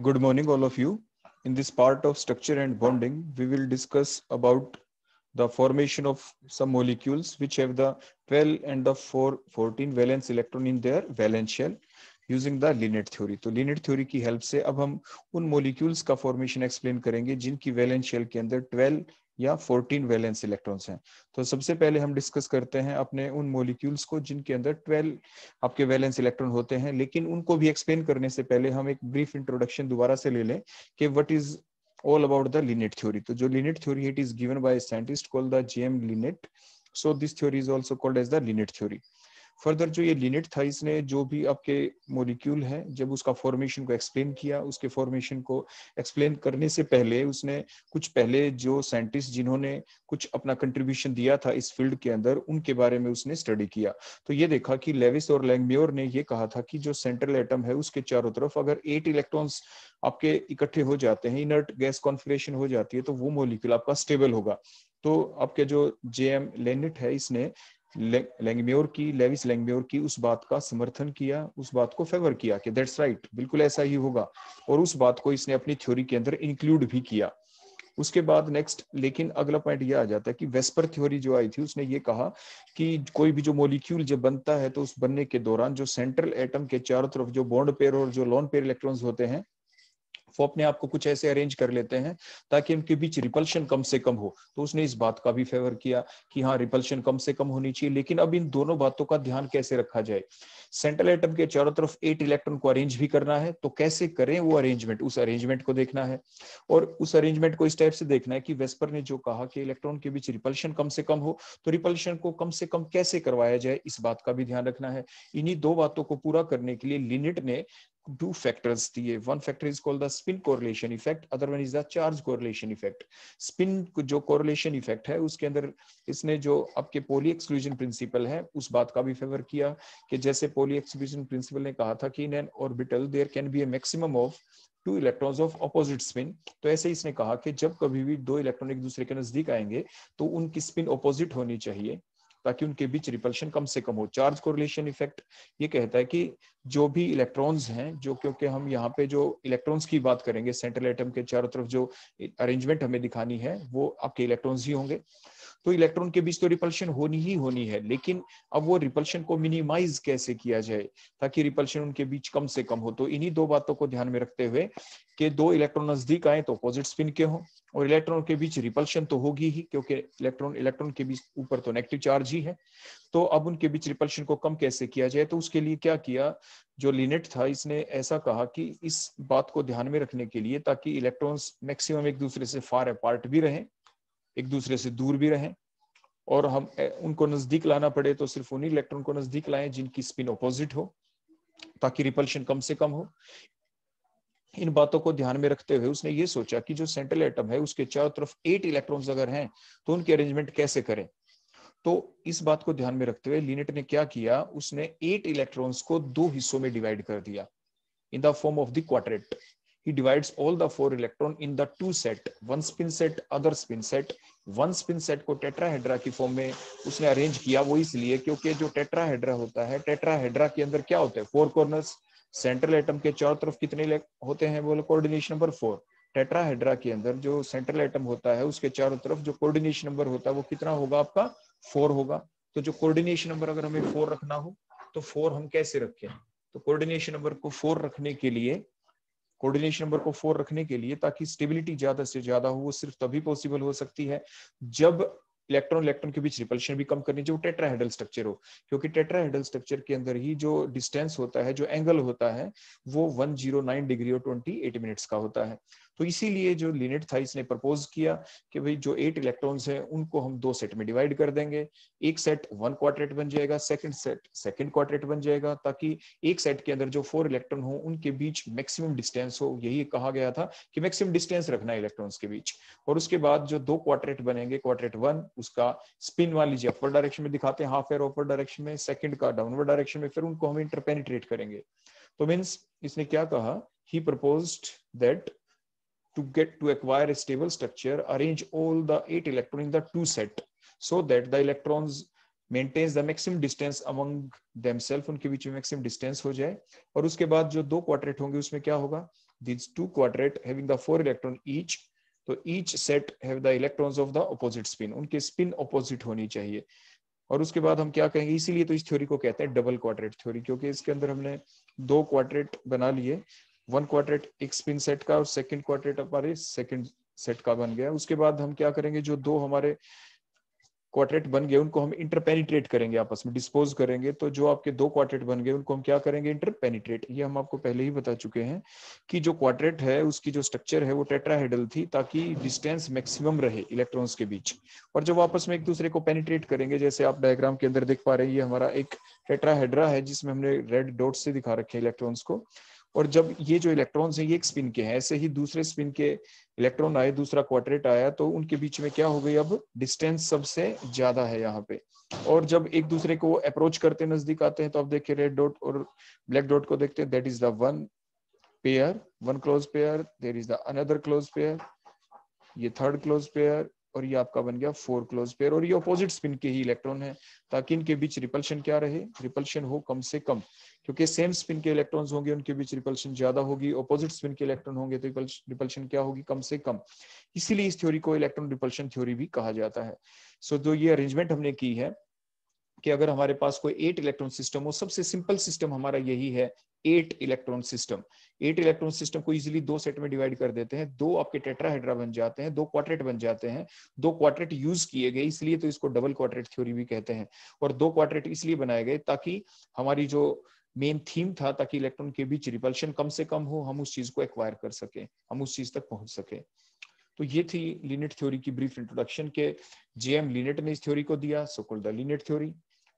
Good morning, all of you. In this part of structure and bonding, we will discuss about the formation of some molecules which have the 12 and the 4 14 valence electron in their valence shell using the Linnet theory. तो Linnet theory की help से अब हम उन molecules का formation explain करेंगे जिनकी valence shell के अंदर 12 या 14 वैलेंस इलेक्ट्रॉन्स हैं। तो सबसे पहले हम डिस्कस करते हैं अपने उन मोलिक्यूल्स को जिनके अंदर 12 आपके वैलेंस इलेक्ट्रॉन होते हैं, लेकिन उनको भी एक्सप्लेन करने से पहले हम एक ब्रीफ इंट्रोडक्शन दोबारा से ले लें कि what is all about the Linnett theory तो जो Linnett theory it is given by scientist called the J M Linnett so this theory is also called as the Linnett theory further जो ये Lynette था इसने जो भी आपके molecule है, जब उसका फॉर्मेशन को एक्सप्लेन किया, उसके फॉर्मेशन को एक्सप्लेन करने से पहले उसने कुछ पहले जो साइंटिस्ट जिन्होंने कुछ अपना कंट्रीब्यूशन दिया था इस फ़ील्ड के अंदर, उनके बारे में उसने स्टडी किया। तो ये देखा कि लेविस और लैंगम्योर ने ये कहा था कि जो सेंट्रल एटम है, उसके चारों तरफ़ अगर एट इलेक्ट्रॉन्स आपके इकट्ठे हो जाते हैं इनर्ट गैस कॉन्फिग्रेशन हो जाती है तो वो मोलिक्यूल आपका स्टेबल होगा। तो आपके जो जे एम लेनिट है, इसने लेंगम्योर की लेविस लेंगम्योर की उस बात का समर्थन किया उस बात को फेवर किया कि दैट्स राइट right, बिल्कुल ऐसा ही होगा। और उस बात को इसने अपनी थ्योरी के अंदर इंक्लूड भी किया। उसके बाद नेक्स्ट लेकिन अगला पॉइंट ये आ जाता है कि वेस्पर थ्योरी जो आई थी उसने ये कहा कि कोई भी जो मोलिक्यूल जब बनता है तो उस बनने के दौरान जो सेंट्रल एटम के चारों तरफ़ जो बॉन्ड पेयर और जो लॉन पेयर इलेक्ट्रॉन्स होते हैं वो अपने आप को कुछ ऐसे अरेंज कर लेते हैं ताकि उनके बीच रिपल्शन कम से कम हो। तो उसने इस बात का भी फेवर किया कि हाँ रिपल्शन कम से कम होनी चाहिए, लेकिन अब इन दोनों बातों का ध्यान कैसे रखा जाए? सेंट्रल एटम के चारों तरफ़ एट इलेक्ट्रॉन को अरेंज भी करना है तो कैसे करें वो अरेंजमेंट उस अरेंजमेंट को देखना है। और उस अरेंजमेंट को इस टाइप से देखना है कि वेस्पर ने जो कहा कि इलेक्ट्रॉन के बीच रिपल्शन कम से कम हो तो रिपल्शन को कम से कम कैसे करवाया जाए, इस बात का भी ध्यान रखना है। इन्हीं दो बातों को पूरा करने के लिए लिनिट ने two factors दिए one factor is called the spin correlation effect, other one is the charge correlation effect. Spin जो correlation effect है, उसके अंदर इसने जो आपके पोली एक्सक्लूजन प्रिंसिपल है, उस बात का भी फेवर किया कि जैसे पोली एक्सक्लूजन प्रिंसिपल ने कहा था कि in an orbital there can be a maximum of two electrons of opposite spin तो ऐसे इसने कहा कि जब कभी भी दो इलेक्ट्रॉन एक दूसरे के नज़दीक आएँगे तो उनकी स्पिन अपोजिट होनी चाहिए। ताकि उनके बीच रिपल्शन कम से कम हो। चार्ज कोरिलेशन इफ़ेक्ट ये कहता है कि जो भी इलेक्ट्रॉन्स हैं, जो क्योंकि हम यहाँ पे जो इलेक्ट्रॉन्स की बात करेंगे सेंट्रल एटम के चारों तरफ़ जो अरेंजमेंट हमें दिखानी है, वो आपके इलेक्ट्रॉन्स ही होंगे। तो इलेक्ट्रॉन के बीच तो रिपल्शन होनी ही होनी है, लेकिन अब वो रिपल्शन को मिनिमाइज कैसे किया जाए ताकि रिपल्शन उनके बीच कम से कम हो? तो इन्हीं दो बातों को ध्यान में रखते हुए कि दो इलेक्ट्रॉन नज़दीक आए तो अपोजिट स्पिन के हों, और इलेक्ट्रॉन के बीच रिपल्शन तो होगी ही, क्योंकि इलेक्ट्रॉन इलेक्ट्रॉन के बीच ऊपर तो नेगेटिव चार्ज ही है। तो अब उनके बीच रिपल्शन को कम कैसे किया जाए? तो उसके लिए क्या किया? जो लिनेट था, इसने ऐसा कहा कि इस बात को ध्यान में रखने के लिए ताकि इलेक्ट्रॉन्स मैक्सिमम एक दूसरे से फार अपार्ट भी रहें एक दूसरे से दूर भी रहें और हम उनको नज़दीक लाना पड़े तो सिर्फ़ उन्हीं इलेक्ट्रॉन को नज़दीक लाएँ जिनकी स्पिन अपोजिट हो, ताकि रिपल्शन कम से कम हो। इन बातों को ध्यान में रखते हुए उसने ये सोचा कि जो सेंट्रल एटम है, उसके चारों तरफ़ एट इलेक्ट्रॉन्स अगर हैं तो उनके अरेंजमेंट कैसे करें? तो इस बात को ध्यान में रखते हुए लिनेट ने क्या किया? उसने एट इलेक्ट्रॉन्स को दो हिस्सों में डिवाइड कर दिया in the form of the quadrate he divides all the four electron in the two set, one spin set, other spin set. One spin set को टेट्राहेड्रा की फॉर्म में उसने अरेंज किया वो इसलिए क्योंकि जो टेट्राहेड्रा होता है टेट्राहेड्रा के अंदर क्या होता है? फोर कॉर्नर्स सेंट्रल एटम के चारों तरफ़ कितने होते हैं बोले? कोऑर्डिनेशन नंबर फोर टेट्राहेड्रा के अंदर जो सेंट्रल एटम होता है, उसके चारों तरफ़ जो कोऑर्डिनेशन नंबर होता है, वो कितना होगा आपका? फोर होगा। तो जो कोऑर्डिनेशन नंबर अगर हमें फोर रखना हो तो फोर हम कैसे रखें? तो कोऑर्डिनेशन नंबर को फोर रखने के लिए कोऑर्डिनेशन नंबर को फोर रखने के लिए ताकि स्टेबिलिटी ज़्यादा से ज़्यादा हो, वो सिर्फ़ तभी पॉसिबल हो सकती है जब इलेक्ट्रॉन इलेक्ट्रॉन के बीच रिपल्शन भी कम करनी चाहिए टेट्राहेड्रल स्ट्रक्चर हो। क्योंकि टेट्राहेड्रल स्ट्रक्चर के अंदर ही जो डिस्टेंस होता है, जो एंगल होता है, वो 109 डिग्री और 28 मिनट्स का होता है। तो इसीलिए जो लिनेट था, इसने प्रपोज किया कि भाई जो एट इलेक्ट्रॉन्स हैं, उनको हम दो सेट में डिवाइड कर देंगे। एक सेट वन क्वार्टेट बन जाएगा सेकंड सेट सेकंड क्वार्टेट बन जाएगा, ताकि एक सेट के अंदर जो फोर इलेक्ट्रॉन हो, उनके बीच मैक्सिमम डिस्टेंस हो। यही कहा गया था कि मैक्सिमम डिस्टेंस रखना है इलेक्ट्रॉन्स के बीच। और उसके बाद जो दो क्वार्टेट बनेंगे क्वार्टेट वन उसका स्पिन मान लीजिए अपर डायरेक्शन में दिखाते हैं हाफ़ एयर अपर डायरेक्शन में सेकंड का डाउनवर्ड डायरेक्शन में, फिर उनको हम इंटरपेनिट्रेट करेंगे। तो मीन्स इसने क्या कहा? He proposed that to get to acquire a stable structure, arrange all the eight electrons in the two set so that the electrons maintains the maximum distance among themselves उनके बीच में maximum distance हो जाए और उसके बाद जो दो क्वाड्रेट होंगे उसमें क्या होगा these two quadrat having the four electron each तो each set have the electrons of the opposite spin उनके spin opposite होनी चाहिए और उसके बाद हम क्या कहेंगे इसीलिए तो इस थ्योरी को कहते हैं डबल क्वाड्रेट थ्योरी क्योंकि इसके अंदर हमने दो क्वाड्रेट बना लिए वन क्वाड्रेट, एक स्पिन सेट का और सेकंड क्वाड्रेट हमारे सेकंड सेट का बन गया। उसके बाद हम क्या करेंगे, जो दो हमारे क्वार्टेट बन गए, उनको हम इंटरपेनिट्रेट करेंगे आपस में, डिस्पोज करेंगे। तो जो आपके दो क्वार्टेट बन गए, उनको हम क्या करेंगे, इंटरपेनिट्रेट। ये हम आपको पहले ही बता चुके हैं कि जो क्वार्टेट है, उसकी जो स्ट्रक्चर है, वो टेट्राहेडल थी, ताकि डिस्टेंस मैक्सिमम रहे इलेक्ट्रॉन्स के बीच। और जब आपस में एक दूसरे को पेनिट्रेट करेंगे, जैसे आप डायग्राम के अंदर देख पा रहे हैं, ये हमारा एक टेट्राहेड्रा है, जिसमें हमने रेड डॉट से दिखा रखे इलेक्ट्रॉन्स को। और जब ये जो इलेक्ट्रॉन्स हैं, ये एक स्पिन के हैं, ऐसे ही दूसरे स्पिन के इलेक्ट्रॉन आए, दूसरा क्वार्टरेट आया तो उनके बीच में क्या हो गई? अब डिस्टेंस सबसे ज़्यादा है यहाँ पे। और जब एक दूसरे को अप्रोच करते नज़दीक आते हैं तो आप देखिए रेड डॉट और ब्लैक डॉट को देखते हैं that is the one pair one close pair there is the another close pair ये थर्ड क्लोज पेयर और ये आपका बन गया फोर क्लोज पेयर और ये अपोजिट स्पिन के ही इलेक्ट्रॉन है, ताकि इनके बीच रिपल्शन क्या रहे? रिपल्शन हो कम से कम। क्योंकि सेम स्पिन के इलेक्ट्रॉन्स होंगे उनके बीच रिपल्शन ज़्यादा होगी ऑपोजिट स्पिन के इलेक्ट्रॉन होंगे तो रिपल्शन क्या होगी? कम से कम। इसीलिए इस थ्योरी को इलेक्ट्रॉन रिपल्शन थ्योरी भी कहा जाता है। सो so, जो ये अरेंजमेंट हमने की है कि अगर हमारे पास कोई एट इलेक्ट्रॉन सिस्टम हो सबसे सिंपल सिस्टम हमारा यही है eight electron system eight electron system को इजीली दो सेट में डिवाइड कर देते हैं। दो आपके टेट्राहेड्रा बन जाते हैं दो क्वार्टेट बन जाते हैं। दो क्वार्टेट यूज़ किए गए इसलिए तो इसको डबल क्वार्टेट थ्योरी भी कहते हैं। और दो क्वार्टेट इसलिए बनाए गए ताकि हमारी जो मेन थीम था ताकि इलेक्ट्रॉन के बीच रिपल्शन कम से कम हो, हम उस चीज़ को एक्वायर कर सके, हम उस चीज़ तक पहुँच सके। तो ये थी लिनेट थ्योरी की ब्रीफ इंट्रोडक्शन के। जेएम लिनेट ने इस थ्योरी को दिया so called the Linnett theory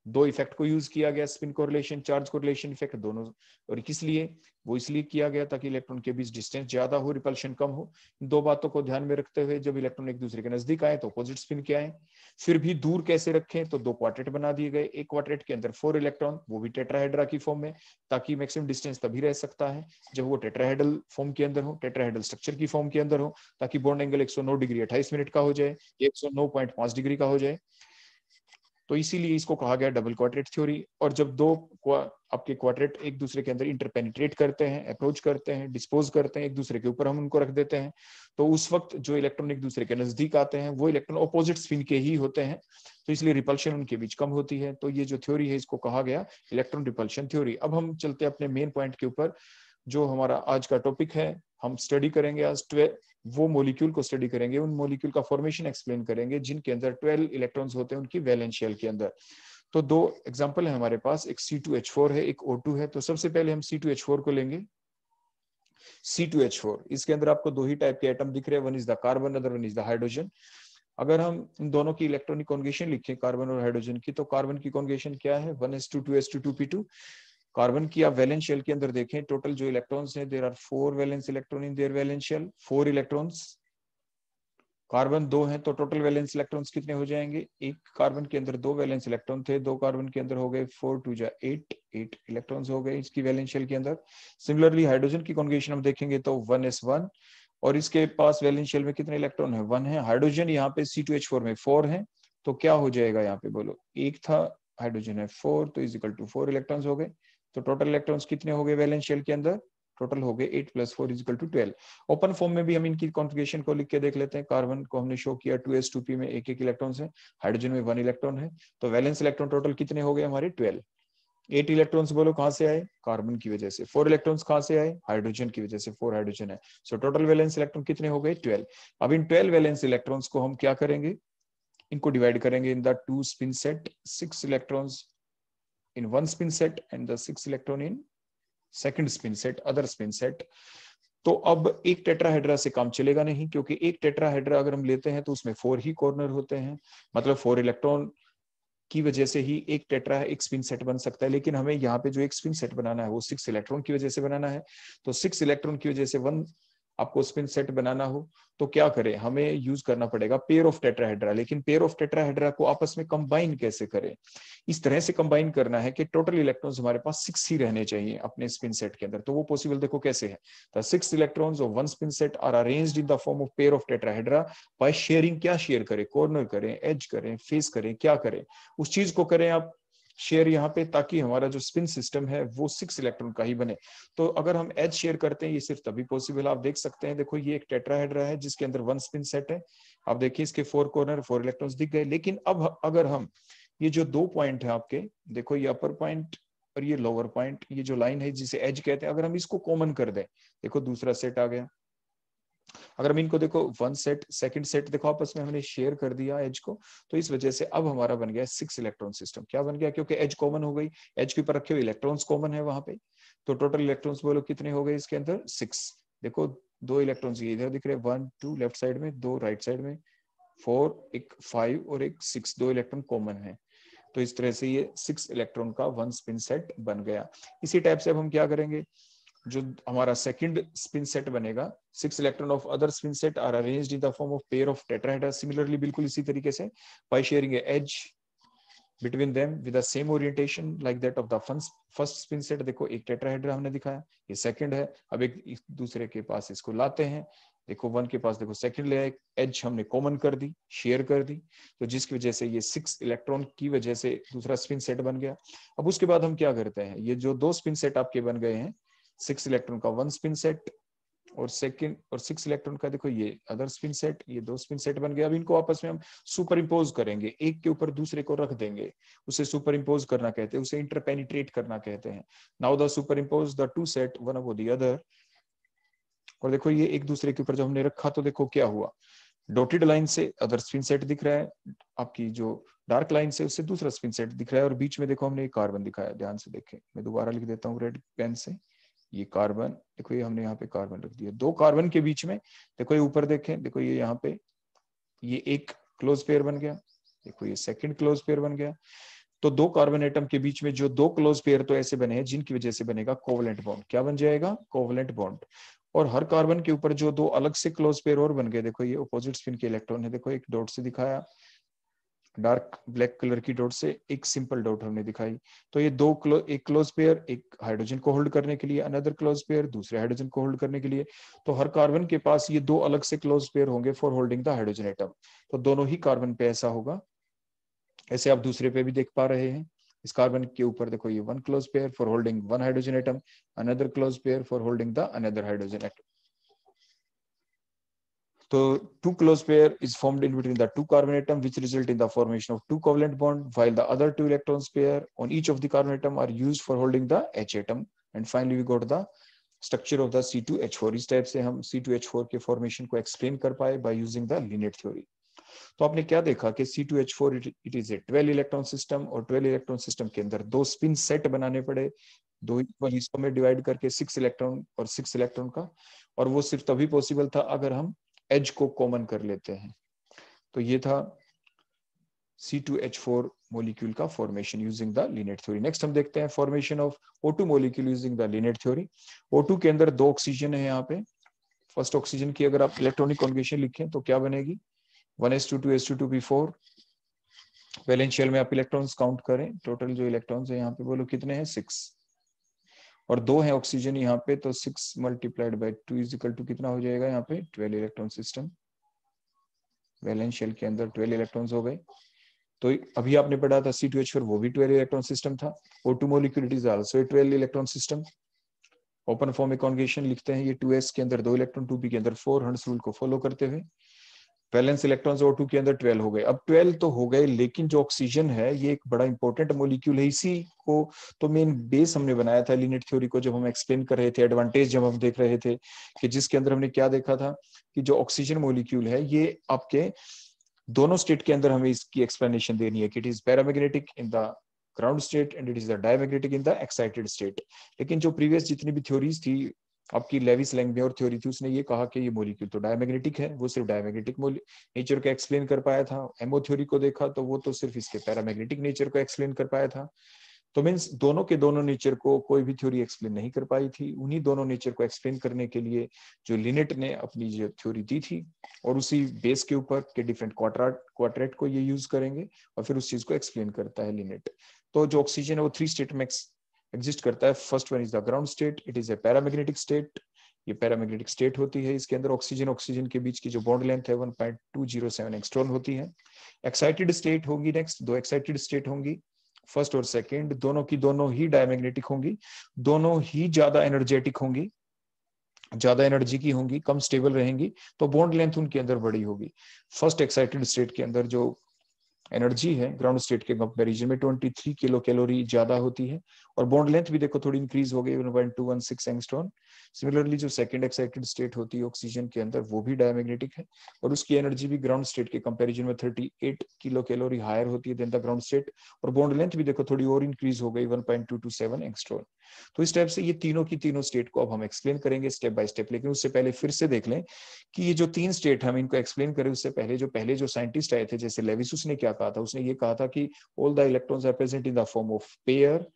दो इफ़ेक्ट को यूज़ किया गया spin correlation charge correlation effect दोनों, और किस लिए? वो इसलिए किया गया ताकि इलेक्ट्रॉन के बीच डिस्टेंस ज़्यादा हो रिपल्शन कम हो। दो बातों को ध्यान में रखते हुए जब इलेक्ट्रॉन एक दूसरे के नज़दीक आए तो अपोजिट स्पिन के आए फिर भी दूर कैसे रखें? तो दो क्वार्टेट बना दिए गए। एक क्वार्टेट के अंदर फोर इलेक्ट्रॉन वो भी टेट्राहेड्रा की फॉर्म में, ताकि मैक्सिमम डिस्टेंस तभी रह सकता है जब वो टेट्राहेडल फॉर्म के अंदर हो टेट्राहेडल स्ट्रक्चर की फॉर्म के अंदर हो, ताकि बॉन्ड एंगल 109 डिग्री 28 मिनट का हो जाए 109.5 डिग्री का हो जाए। तो इसीलिए इसको कहा गया डबल क्वाड्रेट थ्योरी और जब दो आपके क्वाड्रेट एक दूसरे के अंदर इंटरपेनिट्रेट करते हैं अप्रोच करते हैं डिस्पोज करते हैं, एक दूसरे के ऊपर हम उनको रख देते हैं। तो उस वक्त जो इलेक्ट्रॉन एक दूसरे के नज़दीक आते हैं, वो इलेक्ट्रॉन ऑपोजिट स्पिन के ही होते हैं। तो इसलिए रिपल्शन उनके बीच कम होती है। तो ये जो थ्योरी है, इसको कहा गया इलेक्ट्रॉन रिपल्शन थ्योरी अब हम चलते अपने मेन पॉइंट के ऊपर, जो हमारा आज का टॉपिक है। हम स्टडी करेंगे आज वो मोलिक्यूल को स्टडी करेंगे, उन मोलिक्यूल का फॉर्मेशन एक्सप्लेन करेंगे, जिनके अंदर ट्वेल्व इलेक्ट्रॉन्स होते हैं, उनकी वैलेंशियल के अंदर। तो दो एग्ज़ाम्पल है हमारे पास, एक C2H4 है, एक O2 है। तो सबसे पहले हम C2H4 को लेंगे। C2H4 इसके अंदर आपको दो ही टाइप के एटम दिख रहे हैं one is the carbon other one is the hydrogen अगर हम इन दोनों की इलेक्ट्रॉनिक कॉन्गेशन लिखें कार्बन और हाइड्रोजन की तो कार्बन की कॉन्गेशन क्या है? One s two two s two two p two carbon की आप वैलेंस शेल के अंदर देखें टोटल जो इलेक्ट्रॉन्स हैं there are four valence electron in their valence shell four electrons carbon दो हैं तो टोटल वैलेंस इलेक्ट्रॉन्स कितने हो जाएँगे? एक कार्बन के अंदर दो वैलेंस इलेक्ट्रॉन थे, दो कार्बन के अंदर हो गए फोर टू जा एट एट इलेक्ट्रॉन्स हो गए इसकी वैलेंस शेल के अंदर. सिमिलरली हाइड्रोजन की कॉन्गेशन हम देखेंगे तो वन एस वन और इसके पास वैलेंस शेल में कितने इलेक्ट्रॉन है? वन है। हाइड्रोजन यहाँ पे सी में फोर है तो क्या हो जाएगा यहाँ पे बोलो? एक था हाइड्रोजन है फोर तो is equal to four electrons हो गए। तो टोटल इलेक्ट्रॉन्स कितने हो गए वैलेंस शेल के अंदर? टोटल हो गए eight plus four is equal to twelve open form में भी हम इनकी कॉन्फ़िगरेशन को लिख के देख लेते हैं। कार्बन को हमने शो किया टू एस टू पी में एक एक इलेक्ट्रॉन है। हाइड्रोजन में वन इलेक्ट्रॉन है। तो वैलेंस इलेक्ट्रॉन टोटल कितने हो गए हमारे? ट्वेल्व एट इलेक्ट्रॉन्स बोलो कहाँ से आए? कार्बन की वजह से। फोर इलेक्ट्रॉन्स कहाँ से आए? हाइड्रोजन की वजह से। फोर हाइड्रोजन है। सो टोटल वैलेंस इलेक्ट्रॉन कितने हो गए? ट्वेल्व अब इन ट्वेल्व वैलेंस इलेक्ट्रॉन्स को हम क्या करेंगे? इनको डिवाइड करेंगे in the two spin set six electrons in one spin set and the six electron in second spin set other spin set तो अब एक टेट्राहेड्रा से काम चलेगा नहीं, क्योंकि एक टेट्राहेड्रा अगर हम लेते हैं तो उसमें फोर ही कॉर्नर होते हैं। मतलब फोर इलेक्ट्रॉन की वजह से ही एक टेट्रा एक स्पिन सेट बन सकता है। लेकिन हमें यहाँ पे जो एक स्पिन सेट बनाना है, वो सिक्स इलेक्ट्रॉन की वजह से बनाना है। तो सिक्स इलेक्ट्रॉन की वजह से वन आपको स्पिन सेट बनाना हो तो क्या करें? हमें यूज़ करना पड़ेगा पेयर ऑफ़ टेट्राहेड्रा लेकिन पेयर ऑफ़ टेट्राहेड्रा को आपस में कंबाइन कैसे करें? इस तरह से कंबाइन करना है कि टोटल इलेक्ट्रॉन्स हमारे पास सिक्स ही रहने चाहिए अपने स्पिन सेट के अंदर। तो वो पॉसिबल देखो कैसे है? Six electrons of one spin set are arranged in the form of pair of tetrahedra by sharing क्या शेयर करें? कॉर्नर करें एज करें फेस करें, क्या करें? उस चीज़ को करें आप शेयर यहाँ पे ताकि हमारा जो स्पिन सिस्टम है, वो सिक्स इलेक्ट्रॉन का ही बने। तो अगर हम एज शेयर करते हैं, ये सिर्फ़ तभी पॉसिबल आप देख सकते हैं, देखो ये एक टेट्राहेड्रा है, जिसके अंदर वन स्पिन सेट है। आप देखिए इसके फोर कॉर्नर फोर इलेक्ट्रॉन दिख गए। लेकिन अब अगर हम ये जो दो पॉइंट है आपके, देखो ये अपर पॉइंट और ये लोअर पॉइंट ये जो लाइन है जिसे एज कहते हैं, अगर हम इसको कॉमन कर दें, देखो दूसरा सेट आ गया। अगर हम इनको देखो वन सेट सेकंड सेट देखो, आपस में हमने शेयर कर दिया एज को तो इस वजह से अब हमारा बन गया सिक्स इलेक्ट्रॉन सिस्टम क्या बन गया? क्योंकि एज कॉमन हो गई। एज के ऊपर रखे हुए इलेक्ट्रॉन्स कॉमन है वहाँ पे। तो टोटल इलेक्ट्रॉन्स बोलो कितने हो गए इसके अंदर? सिक्स देखो, दो इलेक्ट्रॉन्स ये इधर दिख रहे वन टू लेफ़्ट साइड में, दो राइट साइड में। फोर एक फाइव और एक सिक्स दो इलेक्ट्रॉन कॉमन है। तो इस तरह से ये सिक्स इलेक्ट्रॉन का वन स्पिन सेट बन गया। इसी टाइप से अब हम क्या करेंगे? जो हमारा सेकंड स्पिन सेट बनेगा six electron of other spin set are arranged in the form of pair of tetrahedra similarly बिल्कुल इसी तरीके से by sharing edge between them with the same orientation like that of the first spin set देखो, एक tetrahedra हमने दिखाया, ये second है। अब एक दूसरे के पास इसको लाते हैं। देखो वन के पास देखो सेकंड ले एक एज हमने कॉमन कर दी शेयर कर दी। तो जिसकी वजह से ये सिक्स इलेक्ट्रॉन की वजह से दूसरा स्पिन सेट बन गया। अब उसके बाद हम क्या करते हैं? ये जो दो स्पिन सेट आपके बन गए हैं सिक्स इलेक्ट्रॉन का वन स्पिन सेट और सेकंड और सिक्स इलेक्ट्रॉन का देखो ये अदर स्पिन सेट ये दो स्पिन सेट बन गया। अब इनको आपस में हम सुपर इम्पोज करेंगे। एक के ऊपर दूसरे को रख देंगे। उसे सुपर इम्पोज करना कहते हैं, उसे इंटरपेनिट्रेट करना कहते हैं। Now the superimpose the two set one above the other और देखो ये एक दूसरे के ऊपर जब हमने रखा तो देखो क्या हुआ। डोटेड लाइन से अदर स्पिन सेट दिख रहा है। आपकी जो डार्क लाइन से उससे दूसरा स्पिन सेट दिख रहा है। और बीच में देखो हमने एक कार्बन दिखाया। ध्यान से देखें। मैं दोबारा लिख देता हूँ रेड पेन से। ये कार्बन, देखो ये हमने यहाँ पे कार्बन रख दिया। दो कार्बन के बीच में, देखो ये ऊपर देखें, देखो ये यहाँ पे, ये एक क्लोज पेयर बन गया, देखो ये सेकंड क्लोज पेयर बन गया। तो दो कार्बन एटम के बीच में जो दो क्लोज पेयर तो ऐसे बने हैं, जिनकी वजह से बनेगा कोवलेंट बॉन्ड क्या बन जाएगा? कोवलेंट बॉन्ड और हर कार्बन के ऊपर जो दो अलग से क्लोज पेयर और बन गए, देखो ये अपोजिट स्पिन के इलेक्ट्रॉन है, देखो एक डॉट से दिखाया। डार्क ब्लैक कलर की डॉट से एक सिंपल डॉट हमने दिखाई। तो ये दो क्लो, एक क्लोज पेयर एक हाइड्रोजन को होल्ड करने के लिए अनदर क्लोज पेयर दूसरे हाइड्रोजन को होल्ड करने के लिए। तो हर कार्बन के पास ये दो अलग से क्लोज पेयर होंगे for holding the hydrogen atom तो दोनों ही कार्बन पे ऐसा होगा। ऐसे आप दूसरे पे भी देख पा रहे हैं। इस कार्बन के ऊपर देखो ये one close pair for holding one hydrogen atom another close pair for holding the another hydrogen atom So two close pair is formed in between the two carbon atom, which result in the formation of two covalent bond, while the other two electrons pair on each of the carbon atom are used for holding the H atom. And finally, we got the structure of the C2H4. इस टाइप से हम C2H4 के formation को explain कर पाए by using the linear theory. तो आपने क्या देखा कि C2H4 it is a 12 electron system और 12 इलेक्ट्रॉन सिस्टम के अंदर दो स्पिन सेट बनाने पड़े दो इक्वल हिस्सों में डिवाइड करके सिक्स इलेक्ट्रॉन और सिक्स इलेक्ट्रॉन का और वो सिर्फ़ तभी पॉसिबल था अगर हम एज को कॉमन कर लेते हैं। तो ये था C2H4 मोलिक्यूल का formation using the Linnett theory next हम देखते हैं formation of O2 molecule using the Linnett theory O2 के अंदर दो ऑक्सीजन है यहाँ पे। फ़र्स्ट ऑक्सीजन की अगर आप इलेक्ट्रॉनिक कॉन्ग्रेशन लिखें तो क्या बनेगी? One s two two s two two p four वैलेंशियल में आप इलेक्ट्रॉन्स काउंट करें। टोटल जो इलेक्ट्रॉन्स है यहाँ पे बोलो कितने हैं? सिक्स और दो है ऑक्सीजन यहाँ पे तो six multiplied by two is equal to कितना हो जाएगा यहाँ पे? Twelve electron system valence shell के अंदर ट्वेल्व इलेक्ट्रॉन्स हो गए। तो अभी आपने पढ़ा था सी टू एच फोर वो भी ट्वेल्व इलेक्ट्रॉन सिस्टम था। O two molecule is also twelve electron system open form कॉन्गेशन लिखते हैं ये टू एस के अंदर, दो इलेक्ट्रॉन टू पी के अंदर फोर हंड्स रूल को फॉलो करते हुए। वैलेंस इलेक्ट्रॉन्स O2 के अंदर 12 हो गए। अब 12 तो हो गए, लेकिन जो ऑक्सीजन है, ये एक बड़ा इंपॉर्टेंट मोलिक्यूल है। इसी को तो मेन बेस हमने बनाया था लिनेट थ्योरी को जब हम एक्सप्लेन कर रहे थे एडवांटेज जब हम देख रहे थे कि जिसके अंदर हमने क्या देखा था कि जो ऑक्सीजन मोलिक्यूल है, ये आपके दोनों स्टेट के अंदर हमें इसकी एक्सप्लेनेशन देनी है कि it is paramagnetic in the ground state and it is the diamagnetic in the excited state लेकिन जो प्रीवियस जितनी भी थ्योरीज थी आपकी लेविस और थ्योरी थी, उसने ये कहा कि ये मोलिक्यूल तो डायमैग्नेटिक है, वो सिर्फ़ डायमैग्नेटिक नेचर का एक्सप्लेन कर पाया था एमओ थ्योरी को देखा तो वो तो सिर्फ़ इसके पैरामैग्नेटिक नेचर को एक्सप्लेन कर पाया था। तो मीन्स दोनों के दोनों नेचर को कोई भी थ्योरी एक्सप्लेन नहीं कर पाई थी। उन्हीं दोनों नेचर को एक्सप्लेन करने के लिए जो लिनेट ने अपनी जो थ्योरी दी थी, और उसी बेस के ऊपर के डिफरेंट क्वाड्रेट क्वाड्रेट को ये यूज़ करेंगे, और फिर उस चीज़ को एक्सप्लेन करता है लिनेट तो जो ऑक्सीजन है वो थ्री स्टेट में एग्जिस्ट करता है first one is the ground state it is a paramagnetic state ये पैरामैग्नेटिक स्टेट होती है, इसके अंदर ऑक्सीजन ऑक्सीजन के बीच की जो बॉन्ड लेंथ है 1.207 एक्सट्रॉन होती है। एक्साइटेड स्टेट होगी नेक्स्ट दो एक्साइटेड स्टेट होंगी। फ़र्स्ट और सेकंड दोनों की दोनों ही डायमैग्नेटिक होंगी, दोनों ही ज़्यादा एनर्जेटिक होंगी, ज़्यादा एनर्जी की होंगी, कम स्टेबल रहेंगी तो बॉन्ड लेंथ उनके अंदर बड़ी होगी। फ़र्स्ट एक्साइटेड स्टेट के अंदर जो एनर्जी है ग्राउंड स्टेट के कंपैरिजन में 23 किलो कैलोरी ज़्यादा होती है और बॉन्ड लेंथ भी देखो थोड़ी इंक्रीज हो गई 1.216 एंगस्ट्रॉन सिमिलरली जो सेकंड एक्साइटेड स्टेट होती है ऑक्सीजन के अंदर, वो भी डायमैग्नेटिक है और उसकी एनर्जी भी ग्राउंड स्टेट के कंपेरिजन में 38 किलो कैलोरी हायर होती है देन द ग्राउंड स्टेट और बॉन्ड लेंथ भी देखो थोड़ी और इंक्रीज हो गई 1.227 एंगस्ट्रॉन तो इस टाइप से ये तीनों की तीनों स्टेट को अब हम एक्सप्लेन करेंगे स्टेप बाय स्टेप लेकिन उससे पहले फिर से देख लें कि ये जो तीन स्टेट हम इनको एक्सप्लेन करें, उससे पहले जो पहले जो साइंटिस्ट आए थे, जैसे लेविसुस ने क्या कहा था, उसने ये कहा था कि all the electrons are present in the form of pair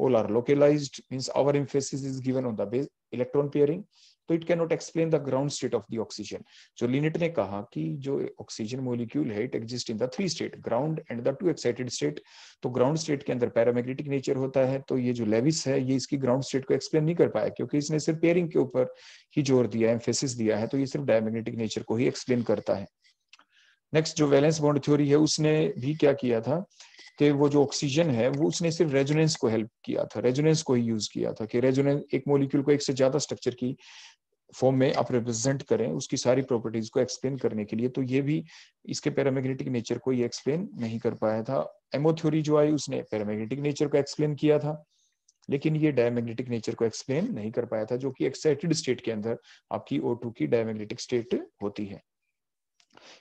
all are localized, means our emphasis is given on the base electron pairing. तो it can not explain the ground state of the oxygen जो Linnett ने कहा कि जो oxygen molecule है it exist in the three state ground and the two excited state तो ground state के अंदर पैरामैग्नेटिक नेचर होता है तो ये जो लेविस है, ये इसकी ग्राउंड स्टेट को एक्सप्लेन नहीं कर पाया, क्योंकि इसने सिर्फ़ पेयरिंग के ऊपर ही ज़ोर दिया है एम्फेसिस दिया है तो ये सिर्फ़ डायमैग्नेटिक नेचर को ही एक्सप्लेन करता है। नेक्स्ट जो वैलेंस बॉन्ड थ्योरी है, उसने भी क्या किया था कि वो जो ऑक्सीजन है, वो उसने सिर्फ़ रेजोनेंस को हेल्प किया था रेजोनेंस को ही यूज़ किया था, कि रेजोनेंस एक मोलिक्यूल को एक से ज़्यादा स्ट्रक्चर की फॉर्म में आप रिप्रेजेंट करें उसकी सारी प्रॉपर्टीज़ को एक्सप्लेन करने के लिए तो ये भी इसके पैरामैग्नेटिक नेचर को ये एक्सप्लेन नहीं कर पाया था। एमो थ्योरी जो आई, उसने पैरामैग्नेटिक नेचर को एक्सप्लेन किया था, लेकिन ये डायमैग्नेटिक नेचर को एक्सप्लेन नहीं कर पाया था, जो कि एक्साइटेड स्टेट के अंदर आपकी O2 की डायमैग्नेटिक स्टेट होती है।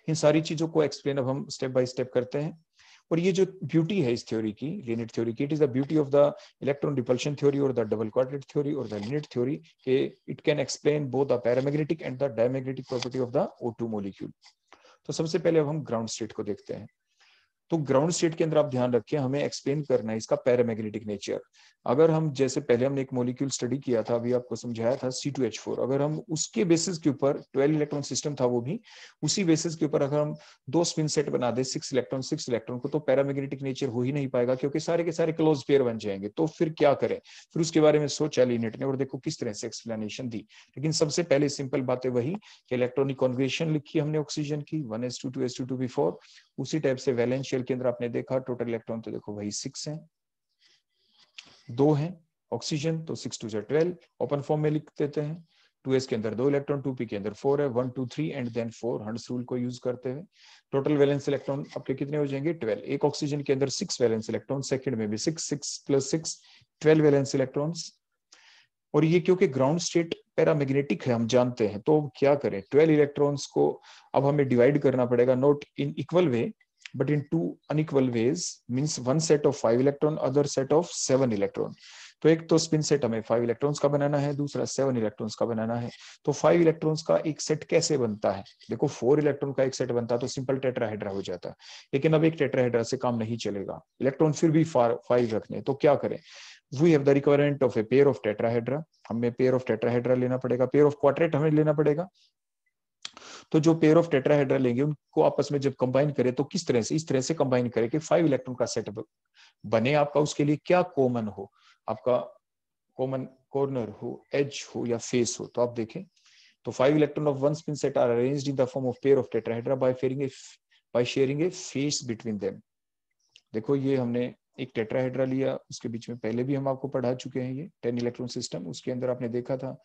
इन सारी चीज़ों को एक्सप्लेन अब हम स्टेप बाय स्टेप करते हैं। और ये जो ब्यूटी है इस थ्योरी की लिनिट थ्योरी की it is the beauty of the electron repulsion theory और द डबल क्वाड्रेट थ्योरी और द लिनिट थ्योरी के it can explain both the paramagnetic and the diamagnetic property of the O two molecule तो सबसे पहले अब हम ground state को देखते हैं। तो ग्राउंड स्टेट के अंदर आप ध्यान रखें, हमें एक्सप्लेन करना है इसका पैरामैग्नेटिक नेचर अगर हम, जैसे पहले हमने एक मोलिक्यूल स्टडी किया था, अभी आपको समझाया था C2H4 अगर हम उसके बेसिस के ऊपर 12 इलेक्ट्रॉन सिस्टम था वो भी, उसी बेसिस के ऊपर अगर हम दो स्पिन सेट बना दे सिक्स इलेक्ट्रॉन सिक्स इलेक्ट्रॉन को तो पैरामैग्नेटिक नेचर हो ही नहीं पाएगा, क्योंकि सारे के सारे क्लोज पेयर बन जाएँगे। तो फिर क्या करें? फिर उसके बारे में सोचा लीनेट ने और देखो किस तरह से एक्सप्लेनेशन दी। लेकिन सबसे पहले सिंपल बात वही इलेक्ट्रॉनिक कॉन्ग्रेशन लिखी हमने ऑक्सीजन की one s two two s two two p four उसी टाइप से वैलेंशियल के अंदर आपने देखा टोटल इलेक्ट्रॉन तो देखो वही सिक्स है दो है ऑक्सीजन तो सिक्स टू से ट्वेल्व ओपन फॉर्म में लिख देते हैं टू एस के अंदर दो इलेक्ट्रॉन टू पी के अंदर फोर है one two three and then four Hund's rule को यूज़ करते हुए टोटल वैलेंस इलेक्ट्रॉन आपके कितने हो जाएँगे ट्वेल्व एक ऑक्सीजन के अंदर सिक्स वैलेंस इलेक्ट्रॉन सेकंड में भी six six plus six twelve valence electrons और ये क्योंकि ग्राउंड स्टेट पैरामैग्नेटिक है, हम जानते हैं तो क्या करें? ट्वेल्व इलेक्ट्रॉन्स को अब हमें डिवाइड करना पड़ेगा not in equal way but in two unequal ways, means one set of five electron, other set of seven electron. तो एक तो स्पिन सेट हमें फाइव इलेक्ट्रॉन्स का बनाना है, दूसरा सेवन इलेक्ट्रॉन्स का बनाना है। तो फाइव इलेक्ट्रॉन्स का एक सेट कैसे बनता है? देखो फोर इलेक्ट्रॉन का एक सेट बनता तो सिंपल टेट्राहेड्रा हो जाता। लेकिन अब एक टेट्राहेड्रा से काम नहीं चलेगा। इलेक्ट्रॉन फिर भी फाइव रखने। तो क्या करें? We have the requirement of a pair of tetrahedra हमें पेयर ऑफ़ टेट्राहेड्रा लेना पड़ेगा। पेयर ऑफ़ क्वाड्रेट हमें लेना पड़ेगा। तो जो पेयर ऑफ़ टेट्राहेड्रा लेंगे, उनको आपस में जब कंबाइन करें तो किस तरह से, इस तरह से कंबाइन करें कि फाइव इलेक्ट्रॉन का सेट बने आपका, उसके लिए क्या कॉमन हो? आपका कॉमन कॉर्नर हो एज हो या फेस हो तो आप देखें। तो five electron of one spin set are arranged in the form of pair of tetrahedra by fairing a by sharing a face between them देखो, ये हमने एक टेट्राहेड्रा लिया, उसके बीच में पहले भी हम आपको पढ़ा चुके हैं ये टेन इलेक्ट्रॉन सिस्टम उसके अंदर आपने देखा था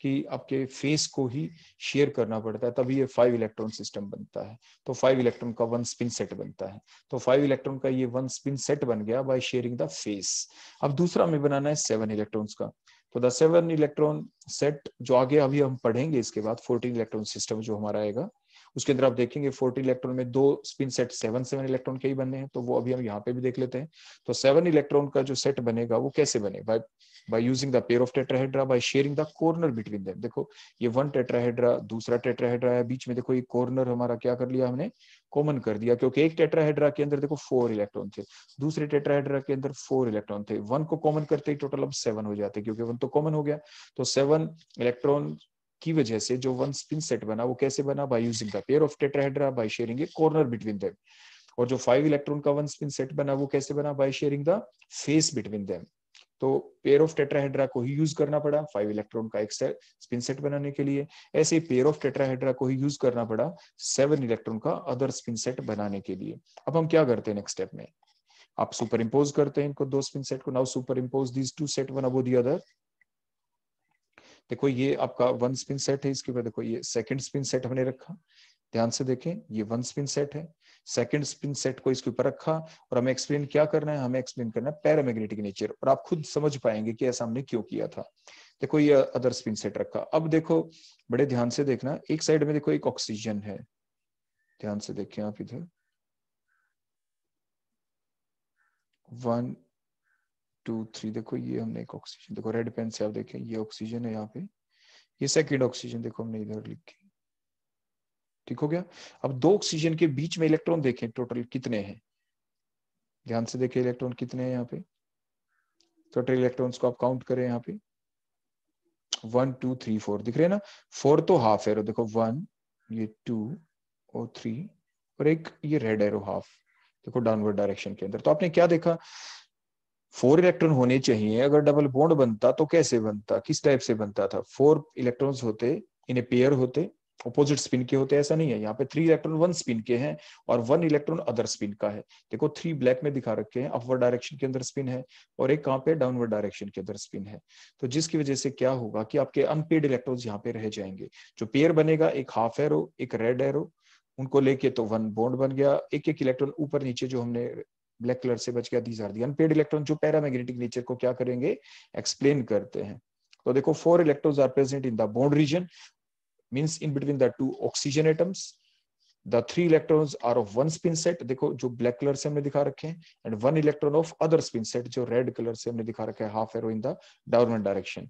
कि आपके फेस को ही शेयर करना पड़ता है, तभी ये फाइव इलेक्ट्रॉन सिस्टम बनता है। तो फाइव इलेक्ट्रॉन का वन स्पिन सेट बनता है। तो फाइव इलेक्ट्रॉन का ये वन स्पिन सेट बन गया बाय शेयरिंग द फेस अब दूसरा हमें बनाना है सेवन इलेक्ट्रॉन्स का। तो द सेवन इलेक्ट्रॉन सेट जो आगे अभी हम पढ़ेंगे इसके बाद फोर्टीन इलेक्ट्रॉन सिस्टम जो हमारा आएगा, उसके अंदर आप देखेंगे फोर्टीन इलेक्ट्रॉन में दो spin set seven seven electron के ही बने हैं। तो वो अभी हम यहाँ पे भी देख लेते हैं। तो सेवन इलेक्ट्रॉन का जो सेट बनेगा वो कैसे बने? By by using the pair of tetrahedra by sharing the corner between them देखो, ये वन टेट्राहेड्रा दूसरा टेट्राहेड्रा है, बीच में देखो ये कॉर्नर हमारा क्या कर लिया हमने? कॉमन कर दिया, क्योंकि एक टेट्राहेड्रा के अंदर देखो फोर इलेक्ट्रॉन थे, दूसरे टेट्राहेड्रा के अंदर फोर इलेक्ट्रॉन थे। वन को कॉमन करते ही टोटल अब सेवन हो जाते, क्योंकि वन तो कॉमन हो गया। तो सेवन इलेक्ट्रॉन की वजह से जो वन स्पिन सेट बना, वो कैसे बना? By using the pair of tetrahedra by sharing a corner between them और जो फाइव इलेक्ट्रॉन का वन स्पिन सेट बना, वो कैसे बना? By sharing the face between them तो पेयर ऑफ़ टेट्राहेड्रा को ही यूज़ करना पड़ा फाइव इलेक्ट्रॉन का एक स्पिन सेट बनाने के लिए। ऐसे पेयर ऑफ़ टेट्राहेड्रा को ही यूज़ करना पड़ा सेवन इलेक्ट्रॉन का अदर स्पिन सेट बनाने के लिए। अब हम क्या करते हैं नेक्स्ट स्टेप में? आप सुपर इम्पोज करते हैं इनको दो स्पिन सेट को now superimpose these two set one above the other देखो ये आपका वन स्पिन सेट है, इसके ऊपर देखो ये सेकंड स्पिन सेट हमने रखा। ध्यान से देखें, ये वन स्पिन सेट है। सेकंड स्पिन सेट को इसके ऊपर रखा और हमें एक्सप्लेन क्या करना है? हमें एक्सप्लेन करना है पैरामैग्नेटिक नेचर और आप खुद समझ पाएँगे कि ऐसा हमने क्यों किया था। देखो, ये अदर स्पिन सेट रखा। अब देखो, बड़े ध्यान से देखना, एक साइड में देखो, एक ऑक्सीजन है। ध्यान से देखें आप इधर। वन टू थ्री देखो, ये हमने एक ऑक्सीजन देखो रेड पेन से आप देखें, ये ऑक्सीजन है यहाँ पे। ये सेकेंड ऑक्सीजन देखो, हमने इधर लिखी ठीक हो गया? अब दो ऑक्सीजन के बीच में इलेक्ट्रॉन देखें टोटल कितने हैं? ध्यान से देखें इलेक्ट्रॉन कितने हैं यहाँ पे? टोटल इलेक्ट्रॉन्स को आप काउंट करें यहाँ पे। वन टू थ्री फोर दिख रहे हैं ना? फोर तो हाफ़ एरो देखो वन ये टू और थ्री और एक ये रेड एरो हाफ़ देखो डाउनवर्ड डायरेक्शन के अंदर। तो आपने क्या देखा? फोर इलेक्ट्रॉन होने चाहिए। अगर डबल बॉन्ड बनता तो कैसे बनता? किस टाइप से बनता था? फोर इलेक्ट्रॉन्स होते, इन्हें पेयर होते ऑपोजिट स्पिन के होते हैं, ऐसा नहीं है। यहाँ पे थ्री इलेक्ट्रॉन वन स्पिन के हैं और वन इलेक्ट्रॉन अदर स्पिन का है। देखो थ्री ब्लैक में दिखा रखे हैं अपवर्ड डायरेक्शन के अंदर स्पिन है और एक कहाँ पे? डाउनवर्ड डायरेक्शन के अंदर स्पिन है। तो जिसकी वजह से क्या होगा कि आपके अनपेड इलेक्ट्रॉन यहाँ पे रह जाएँगे। जो पेयर बनेगा, एक हाफ़ एरो एक रेड एरो उनको लेके तो वन बॉन्ड बन गया। एक एक इलेक्ट्रॉन ऊपर नीचे जो हमने ब्लैक कलर से बच गया these are the unpaired electron जो पैरामैग्नेटिक नेचर को क्या करेंगे? एक्सप्लेन करते हैं। तो देखो four electrons are present in the bond region means in between the two oxygen atoms the three electrons are of one spin set देखो, जो ब्लैक कलर से हमने दिखा रखे हैं and one electron of other spin set जो red colour से हमने दिखा रखा है half arrow in the downward direction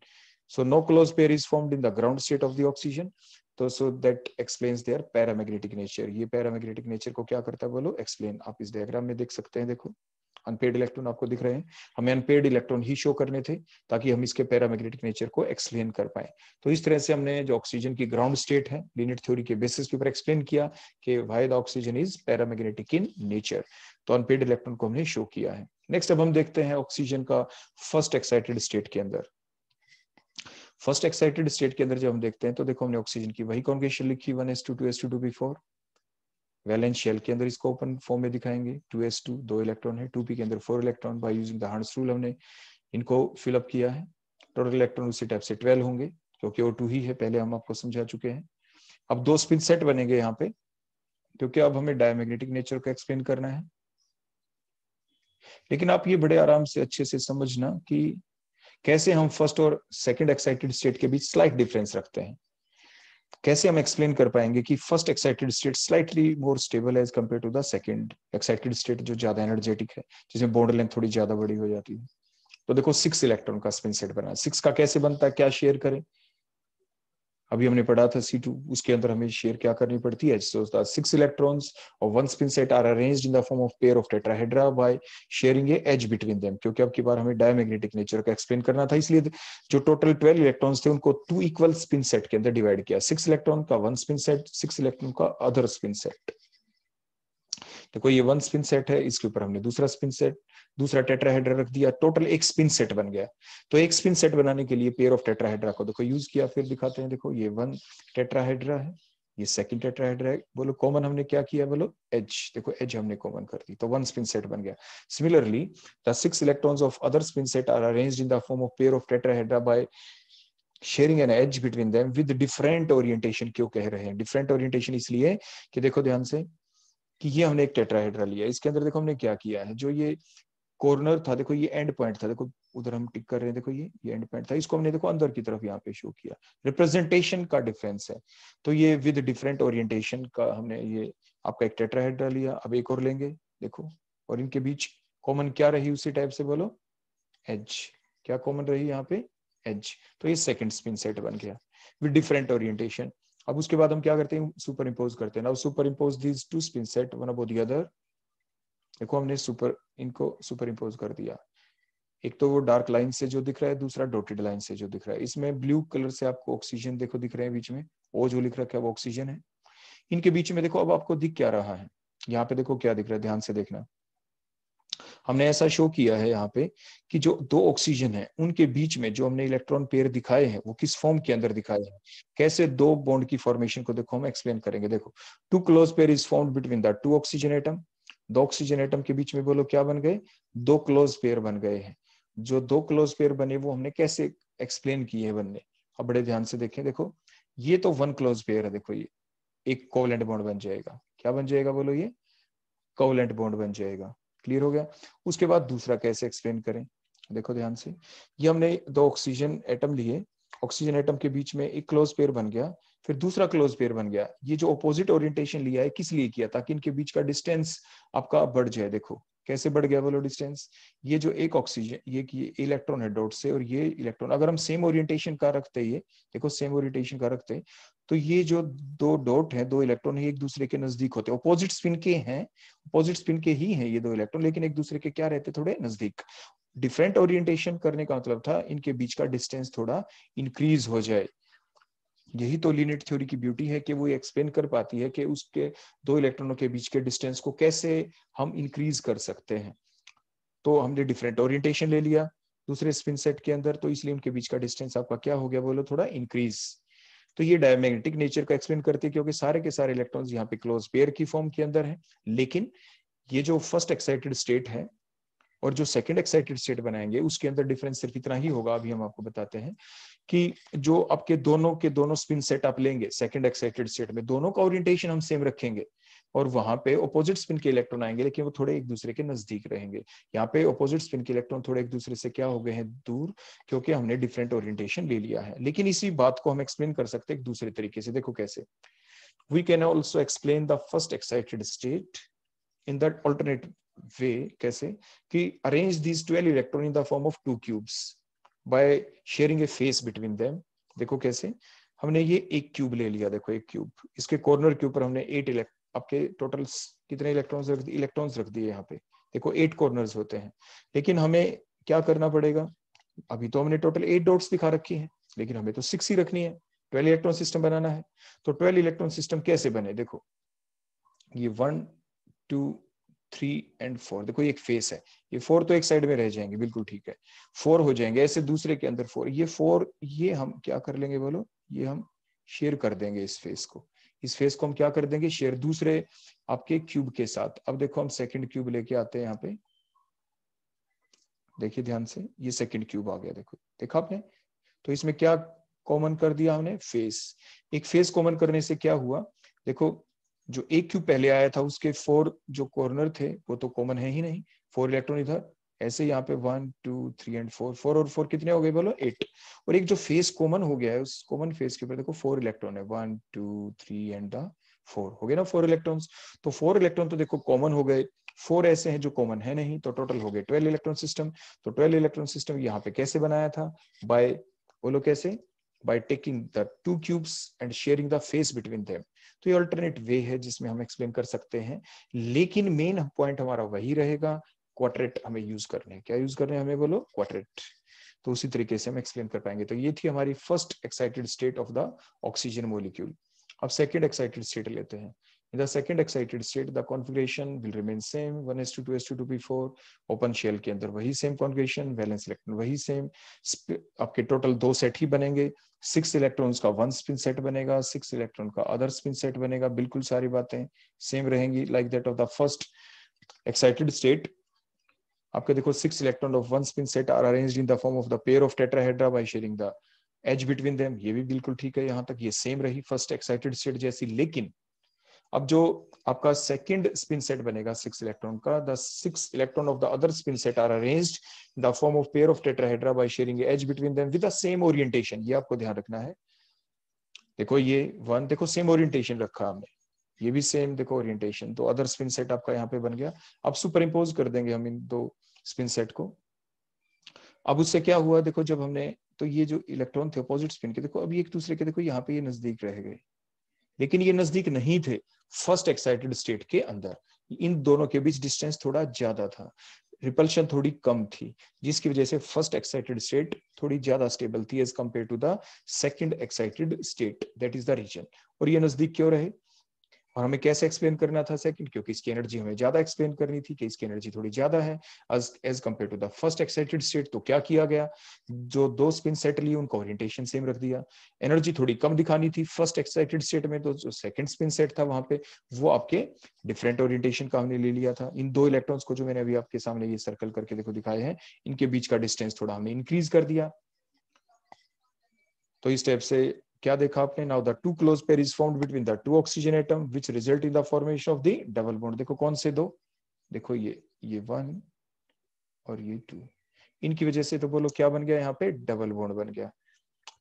so, no close pair is formed in the ground state of the oxygen. तो so that explains their paramagnetic nature ये paramagnetic nature को क्या करता है बोलो? एक्सप्लेन आप इस डायग्राम में देख सकते हैं, देखो। अनपेड इलेक्ट्रॉन आपको दिख रहे हैं। हमें अनपेड इलेक्ट्रॉन ही शो करने थे, ताकि हम इसके पैरामैग्नेटिक नेचर को एक्सप्लेन कर पाए। तो इस तरह से हमने जो ऑक्सीजन की ग्राउंड स्टेट है लीनियर थ्योरी के बेसिस के ऊपर एक्सप्लेन किया कि why the oxygen is paramagnetic in nature तो अनपेड इलेक्ट्रॉन को हमने शो किया है। नेक्स्ट अब हम देखते हैं ऑक्सीजन का फ़र्स्ट एक्साइटेड स्टेट के अंदर। फ़र्स्ट एक्साइटेड स्टेट के अंदर जब हम देखते हैं तो देखो हमने ऑक्सीजन की वही कॉन्गेशन लिखी one s two two s two two p four valence shell के अंदर इसको ओपन फॉर्म में दिखाएँगे। टू एस टू, दो इलेक्ट्रॉन है। टू पी के अंदर four electron by using the Hund's rule हमने इनको फिलअप किया है। टोटल इलेक्ट्रॉन उसी टाइप से ट्वेल्व होंगे क्योंकि वो टू ही है, पहले हम आपको समझा चुके हैं। अब दो स्पिन सेट बनेंगे यहाँ पे, क्योंकि अब हमें डायमैग्नेटिक नेचर को एक्सप्लेन करना है। लेकिन आप ये बड़े आराम से, अच्छे से समझना कि कैसे हम फ़र्स्ट और सेकंड एक्साइटेड स्टेट के बीच स्लाइट डिफरेंस रखते हैं। कैसे हम एक्सप्लेन कर पाएँगे कि first excited state slightly more stable है as compare to the second excited state जो ज़्यादा एनर्जेटिक है, जिसमें बॉन्ड लेंथ थोड़ी ज़्यादा बड़ी हो जाती है। तो देखो सिक्स इलेक्ट्रॉन का स्पिन सेट बना। सिक्स का कैसे बनता है, क्या शेयर करें? अभी हमने पढ़ा था सी टू उसके अंदर हमें शेयर क्या करनी पड़ती है? सो सिक्स इलेक्ट्रॉन्स और one spin set are arranged in the form of pair of tetrahedra by sharing a edge between them क्योंकि अब की बार हमें डायमैग्नेटिक नेचर का एक्सप्लेन करना था, इसलिए जो टोटल ट्वेल्व इलेक्ट्रॉन्स थे, उनको टू इक्वल स्पिन सेट के अंदर डिवाइड किया। सिक्स इलेक्ट्रॉन का one spin set six electron का अदर स्पिन सेट देखो, ये वन स्पिन सेट है, इसके ऊपर हमने दूसरा स्पिन सेट दूसरा टेट्राहेड्रा रख दिया टोटल एक स्पिन सेट बन गया। तो एक स्पिन सेट बनाने के लिए पेयर ऑफ़ टेट्राहेड्रा को देखो यूज़ किया, फिर दिखाते हैं, देखो, ये वन टेट्राहेड्रा है, ये सेकंड टेट्राहेड्रा है। बोलो कॉमन हमने क्या किया? बोलो एच देखो एच हमने कॉमन कर दी तो वन स्पिन सेट बन गया। Similarly the six electrons of other spin set are arranged in the form of pair of tetrahedra by sharing an edge between them with different orientation क्यों कह रहे हैं? Different orientation इसलिए कि देखो ध्यान से कि ये हमने एक टेट्राहेड्रा लिया। इसके अंदर देखो हमने क्या किया है? जो ये कॉर्नर था, देखो ये एंड पॉइंट था, देखो उधर हम टिक कर रहे हैं, देखो ये ये एंड पॉइंट था। इसको हमने देखो अंदर की तरफ़ यहाँ पे शो किया। रिप्रेजेंटेशन का डिफरेंस है। तो ये विद डिफरेंट ओरिएंटेशन का हमने ये आपका एक टेट्राहेड्रा लिया। अब एक और लेंगे, देखो। और इनके बीच कॉमन क्या रही उसी टाइप से बोलो? एज क्या कॉमन रही यहाँ पे? एज तो ये सेकंड स्पिन सेट बन गया। विद डिफरेंट ओरिएंटेशन अब उसके बाद हम क्या करते हैं? सुपर इम्पोज करते हैं। Now superimpose these two spin set one above the other देखो, हमने सुपर इनको सुपर इम्पोज कर दिया। एक तो वो डार्क लाइन से जो दिख रहा है, दूसरा डॉटेड लाइन से जो दिख रहा है। इसमें ब्लू कलर से आपको ऑक्सीजन देखो दिख रहे हैं बीच में। ओ जो लिख रखा है, वो ऑक्सीजन है। इनके बीच में देखो, अब आपको दिख क्या रहा है। यहाँ पे देखो क्या दिख रहा है, ध्यान से देखना। हमने ऐसा शो किया है यहाँ पे कि जो दो ऑक्सीजन है, उनके बीच में जो हमने इलेक्ट्रॉन पेयर दिखाए हैं, वो किस फॉर्म के अंदर दिखाए हैं। कैसे दो बॉन्ड की फॉर्मेशन को देखो, हम एक्सप्लेन करेंगे। देखो two close pair is form between the two oxygen atom दो ऑक्सीजन एटम के बीच में बोलो, क्या बन गए? दो क्लोज पेयर बन गए हैं। जो दो क्लोज पेयर बने, वो हमने कैसे एक्सप्लेन किए हैं बनने? अब बड़े ध्यान से देखें। देखो, ये तो वन क्लोज पेयर है। देखो, ये एक कोवलेंट बॉन्ड बन जाएगा। क्या बन जाएगा बोलो ये? कोवलेंट बॉन्ड बन जाएगा। क्लियर हो गया? उसके बाद दूसरा कैसे एक्सप्लेन करें? देखो ध्यान से। ये हमने दो ऑक्सीजन एटम लिए। ऑक्सीजन एटम के बीच में एक क्लोज पेयर बन गया। फिर दूसरा क्लोज पेयर बन गया। ये जो अपोजिट ओरिएंटेशन लिया है, किस लिए किया? ताकि इनके बीच का डिस्टेंस आपका बढ़ जाए। देखो, कैसे बढ़ गया बोलो डिस्टेंस ये जो एक ऑक्सीजन ये कि इलेक्ट्रॉन है डॉट से और ये इलेक्ट्रॉन अगर हम सेम ओरिएंटेशन का रखते ये देखो सेम ओरिएंटेशन का रखते हैं तो ये जो दो डॉट है, दो इलेक्ट्रॉन है, एक दूसरे के नज़दीक होते हैं। अपोजिट स्पिन के हैं अपोजिट स्पिन के ही हैं ये दो इलेक्ट्रॉन लेकिन एक दूसरे के क्या रहते थोड़े नज़दीक। डिफरेंट ओरिएंटेशन करने का मतलब था, इनके बीच का डिस्टेंस थोड़ा इंक्रीज हो जाए। यही तो लीनिट थ्योरी की ब्यूटी है कि वो एक्सप्लेन कर पाती है कि उसके दो इलेक्ट्रॉनों के बीच के डिस्टेंस को कैसे हम इंक्रीज कर सकते हैं। तो हमने डिफरेंट ओरिएंटेशन ले लिया दूसरे स्पिन सेट के अंदर तो इसलिए उनके बीच का डिस्टेंस आपका क्या हो गया बोलो, थोड़ा इंक्रीज तो ये डायमैग्नेटिक नेचर का एक्सप्लेन करती है क्योंकि सारे के सारे इलेक्ट्रॉन्स यहाँ पे क्लोज पेयर की फॉर्म के अंदर है। लेकिन ये जो फ़र्स्ट एक्साइटेड स्टेट है और जो सेकेंड एक्साइटेड स्टेट बनाएँगे, उसके अंदर डिफरेंस सिर्फ़ इतना ही होगा, अभी हम आपको बताते हैं, कि जो आपके दोनों के दोनों स्पिन सेट आप लेंगे सेकंड एक्साइटेड स्टेट में, दोनों का ओरिएंटेशन हम सेम रखेंगे, और वहाँ पे ऑपोजिट स्पिन के इलेक्ट्रॉन आएँगे, लेकिन वो थोड़े एक दूसरे के नज़दीक रहेंगे। यहाँ पे ऑपोजिट स्पिन के इलेक्ट्रॉन थोड़े एक दूसरे से क्या हो गए हैं? दूर, क्योंकि हमने डिफरेंट ओरिएंटेशन ले लिया है। लेकिन इसी बात को हम एक्सप्लेन कर सकते हैं एक दूसरे तरीके से। देखो कैसे। We can also explain the first excited state in that alternate way कैसे? कि arrange these twelve electron in the form of two cubes by sharing a face between them देखो कैसे? हमने ये एक क्यूब ले लिया, देखो एक क्यूब इसके कॉर्नर के ऊपर हमने एट इलेक्ट आपके टोटल कितने इलेक्ट्रॉन्स रख इलेक्ट्रॉन्स रख दिए यहाँ पे। देखो एट कॉर्नर्स होते हैं। लेकिन हमें क्या करना पड़ेगा? अभी तो हमने टोटल एट डॉट्स दिखा रखी है, लेकिन हमें तो सिक्स ही रखनी है। ट्वेल्व इलेक्ट्रॉन सिस्टम बनाना है। तो ट्वेल्व इलेक्ट्रॉन सिस्टम कैसे बने? देखो। ये one two three and four देखो एक फेस है। ये फोर तो एक साइड में रह जाएँगे, बिल्कुल ठीक है। फोर हो जाएँगे, ऐसे दूसरे के अंदर फोर ये फोर ये हम क्या कर लेंगे बोलो? ये हम शेयर कर देंगे इस फेस को। इस फेस को हम क्या कर देंगे? शेयर दूसरे आपके क्यूब के साथ। अब देखो, हम सेकंड क्यूब लेके आते हैं यहाँ पे। देखिए ध्यान से, ये सेकंड क्यूब आ गया, देखो। देखा आपने? तो इसमें क्या कॉमन कर दिया हमने? फेस एक फेस कॉमन करने से क्या हुआ? देखो जो एक क्यूब पहले आया था, उसके फोर जो कॉर्नर थे, वो तो कॉमन है ही नहीं। फोर इलेक्ट्रॉन इधर, ऐसे यहाँ पे one two three and four four और फोर कितने हो गए बोलो? एट और एक जो फेस कॉमन हो गया है, उस कॉमन फेस के ऊपर देखो फोर इलेक्ट्रॉन है। One two three and the four हो गए ना फोर इलेक्ट्रॉन्स तो फोर इलेक्ट्रॉन तो देखो कॉमन हो गए। फोर ऐसे हैं जो कॉमन है नहीं तो टोटल हो गए ट्वेल्व इलेक्ट्रॉन सिस्टम तो ट्वेल्व इलेक्ट्रॉन सिस्टम यहाँ पे कैसे बनाया था? बाय बोलो कैसे? By taking the two cubes and sharing the face between them तो ये अल्टरनेट वे है जिसमें हम एक्सप्लेन कर सकते हैं। लेकिन मेन पॉइंट हमारा वही रहेगा क्वाड्रेट हमें यूज़ करने हैं। क्या यूज़ करने हैं हमें बोलो? क्वाड्रेट तो उसी तरीके से हम एक्सप्लेन कर पाएँगे। तो ये थी हमारी first excited state of the oxygen molecule अब सेकेंड एक्साइटेड स्टेट लेते हैं। In the second excited state, the configuration will remain same. 1s2, 2s2, 2p4. Open shell के अंदर वही सेम कॉन्फिगरेशन वैलेंस इलेक्ट्रॉन वही सेम आपके टोटल दो set ही बनेंगे। सिक्स इलेक्ट्रॉन्स का वन स्पिन सेट बनेगा, सिक्स इलेक्ट्रॉन का अदर स्पिन सेट बनेगा, बिल्कुल सारी बातें सेम रहेंगी like that of the first excited state आपके देखो, six electron of one spin set are arranged in the form of the pair of tetrahedra by sharing the edge between them ये भी बिल्कुल ठीक है, यहाँ तक ये सेम रही फ़र्स्ट एक्साइटेड स्टेट जैसी, लेकिन अब जो आपका सेकंड स्पिन सेट बनेगा सिक्स इलेक्ट्रॉन का the six electron of the other spin set are arranged the form of pair of tetrahedra by sharing edge between them with the same orientation ये आपको ध्यान रखना है। देखो ये वन देखो सेम ओरिएंटेशन रखा हमने। ये भी सेम देखो ओरिएंटेशन तो अदर स्पिन सेट आपका यहाँ पे बन गया। अब सुपर इम्पोज कर देंगे हम इन दो स्पिन सेट को। अब उससे क्या हुआ? देखो जब हमने तो ये जो इलेक्ट्रॉन थे अपोजिट स्पिन के, देखो अभी एक दूसरे के, देखो यहाँ पे ये नज़दीक रह गए। लेकिन ये नज़दीक नहीं थे। फ़र्स्ट एक्साइटेड स्टेट के अंदर। इन दोनों के बीच डिस्टेंस थोड़ा ज़्यादा था। रिपल्शन थोड़ी कम थी, जिसकी वजह से फ़र्स्ट एक्साइटेड स्टेट थोड़ी ज़्यादा स्टेबल थी as compare to the second excited state that is the reason और ये नज़दीक क्यों रहे? और हमें कैसे एक्सप्लेन करना था सेकंड क्योंकि इसकी एनर्जी हमें ज़्यादा एक्सप्लेन करनी थी कि इसकी एनर्जी थोड़ी ज़्यादा है। As compare to the first excited state तो क्या किया गया? जो दो स्पिन सेट लिए, उनका ओरिएंटेशन सेम रख दिया। एनर्जी थोड़ी कम दिखानी थी फ़र्स्ट एक्साइटेड स्टेट में तो जो सेकंड स्पिन सेट था वहाँ पे, वो आपके डिफरेंट ओरिएंटेशन का हमने ले लिया था। इन दो इलेक्ट्रॉन्स को जो मैंने अभी आपके सामने ये सर्कल करके देखो दिखाए हैं, इनके बीच का डिस्टेंस थोड़ा हमने इंक्रीज कर दिया। तो इस टाइप से क्या देखा आपने now the two close pair is found between the two oxygen atom which result in the formation of the double bond देखो कौन से दो देखो ये ये वन और ये टू इनकी वजह से तो बोलो क्या बन गया यहाँ पे डबल बॉन्ड बन गया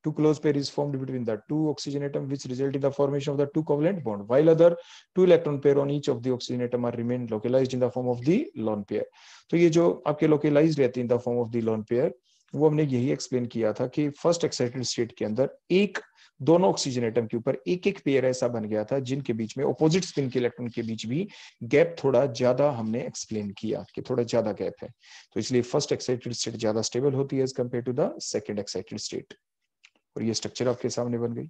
two close pair is formed between the two oxygen atom which result in the formation of the two covalent bond while other two electron pair on each of the oxygen atom are remain localized in the form of the lone pair तो ये जो आपके localized रहते हैं in the form of the lone pair वो हमने यही explain किया था कि फ़र्स्ट एक्साइटेड स्टेट के अंदर एक दोनों ऑक्सीजन एटम के ऊपर एक एक पेयर ऐसा बन गया था, जिनके बीच में ऑपोजिट स्पिन के इलेक्ट्रॉन के बीच भी गैप थोड़ा ज़्यादा हमने एक्सप्लेन किया कि थोड़ा ज़्यादा गैप है। तो इसलिए फ़र्स्ट एक्साइटेड स्टेट ज़्यादा स्टेबल होती है as compare to the second excited state और ये स्ट्रक्चर आपके सामने बन गई।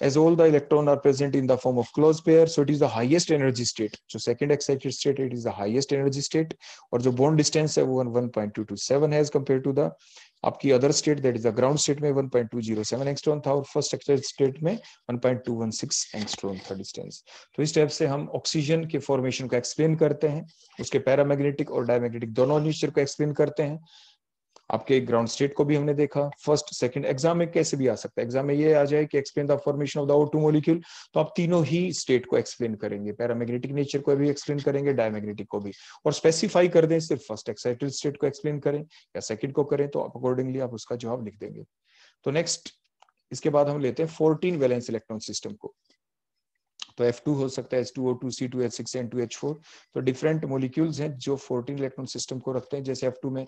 As all the electron are present in the form of closed pair, so it is the highest energy state so second excited state, it is the highest energy state और जो bond distance है वो 1.227 है as compared to the आपकी other state that is the ground state में 1.207 angstrom था और first structure state में 1.216 एंगस्ट्रॉम था डिस्टेंस तो इस टाइप से हम ऑक्सीजन के फॉर्मेशन को एक्सप्लेन करते हैं, उसके पैरामैग्नेटिक और डायमैग्नेटिक दोनों नेचर को एक्सप्लेन करते हैं। आपके ग्राउंड स्टेट को भी हमने देखा। फ़र्स्ट सेकंड एग्ज़ाम में कैसे भी आ सकता है। एग्ज़ाम में ये आ जाए कि explain the formation of the two molecule तो आप तीनों ही स्टेट को एक्सप्लेन करेंगे। पैरामैग्नेटिक नेचर को भी एक्सप्लेन करेंगे डायमैग्नेटिक को भी। और स्पेसिफाई कर दें सिर्फ़ फ़र्स्ट एक्साइटेड स्टेट को एक्सप्लेन करें या सेकंड को करें तो अकॉर्डिंगली आप उसका जवाब लिख देंगे। तो नेक्स्ट इसके बाद हम लेते हैं फोर्टीन वैलेंस इलेक्ट्रॉन सिस्टम को। तो F2 हो सकता है H2O2 C2 H6 N2 H4 तो डिफरेंट मोलिक्यूल्स हैं जो 14 इलेक्ट्रॉन सिस्टम को रखते हैं। जैसे F2 में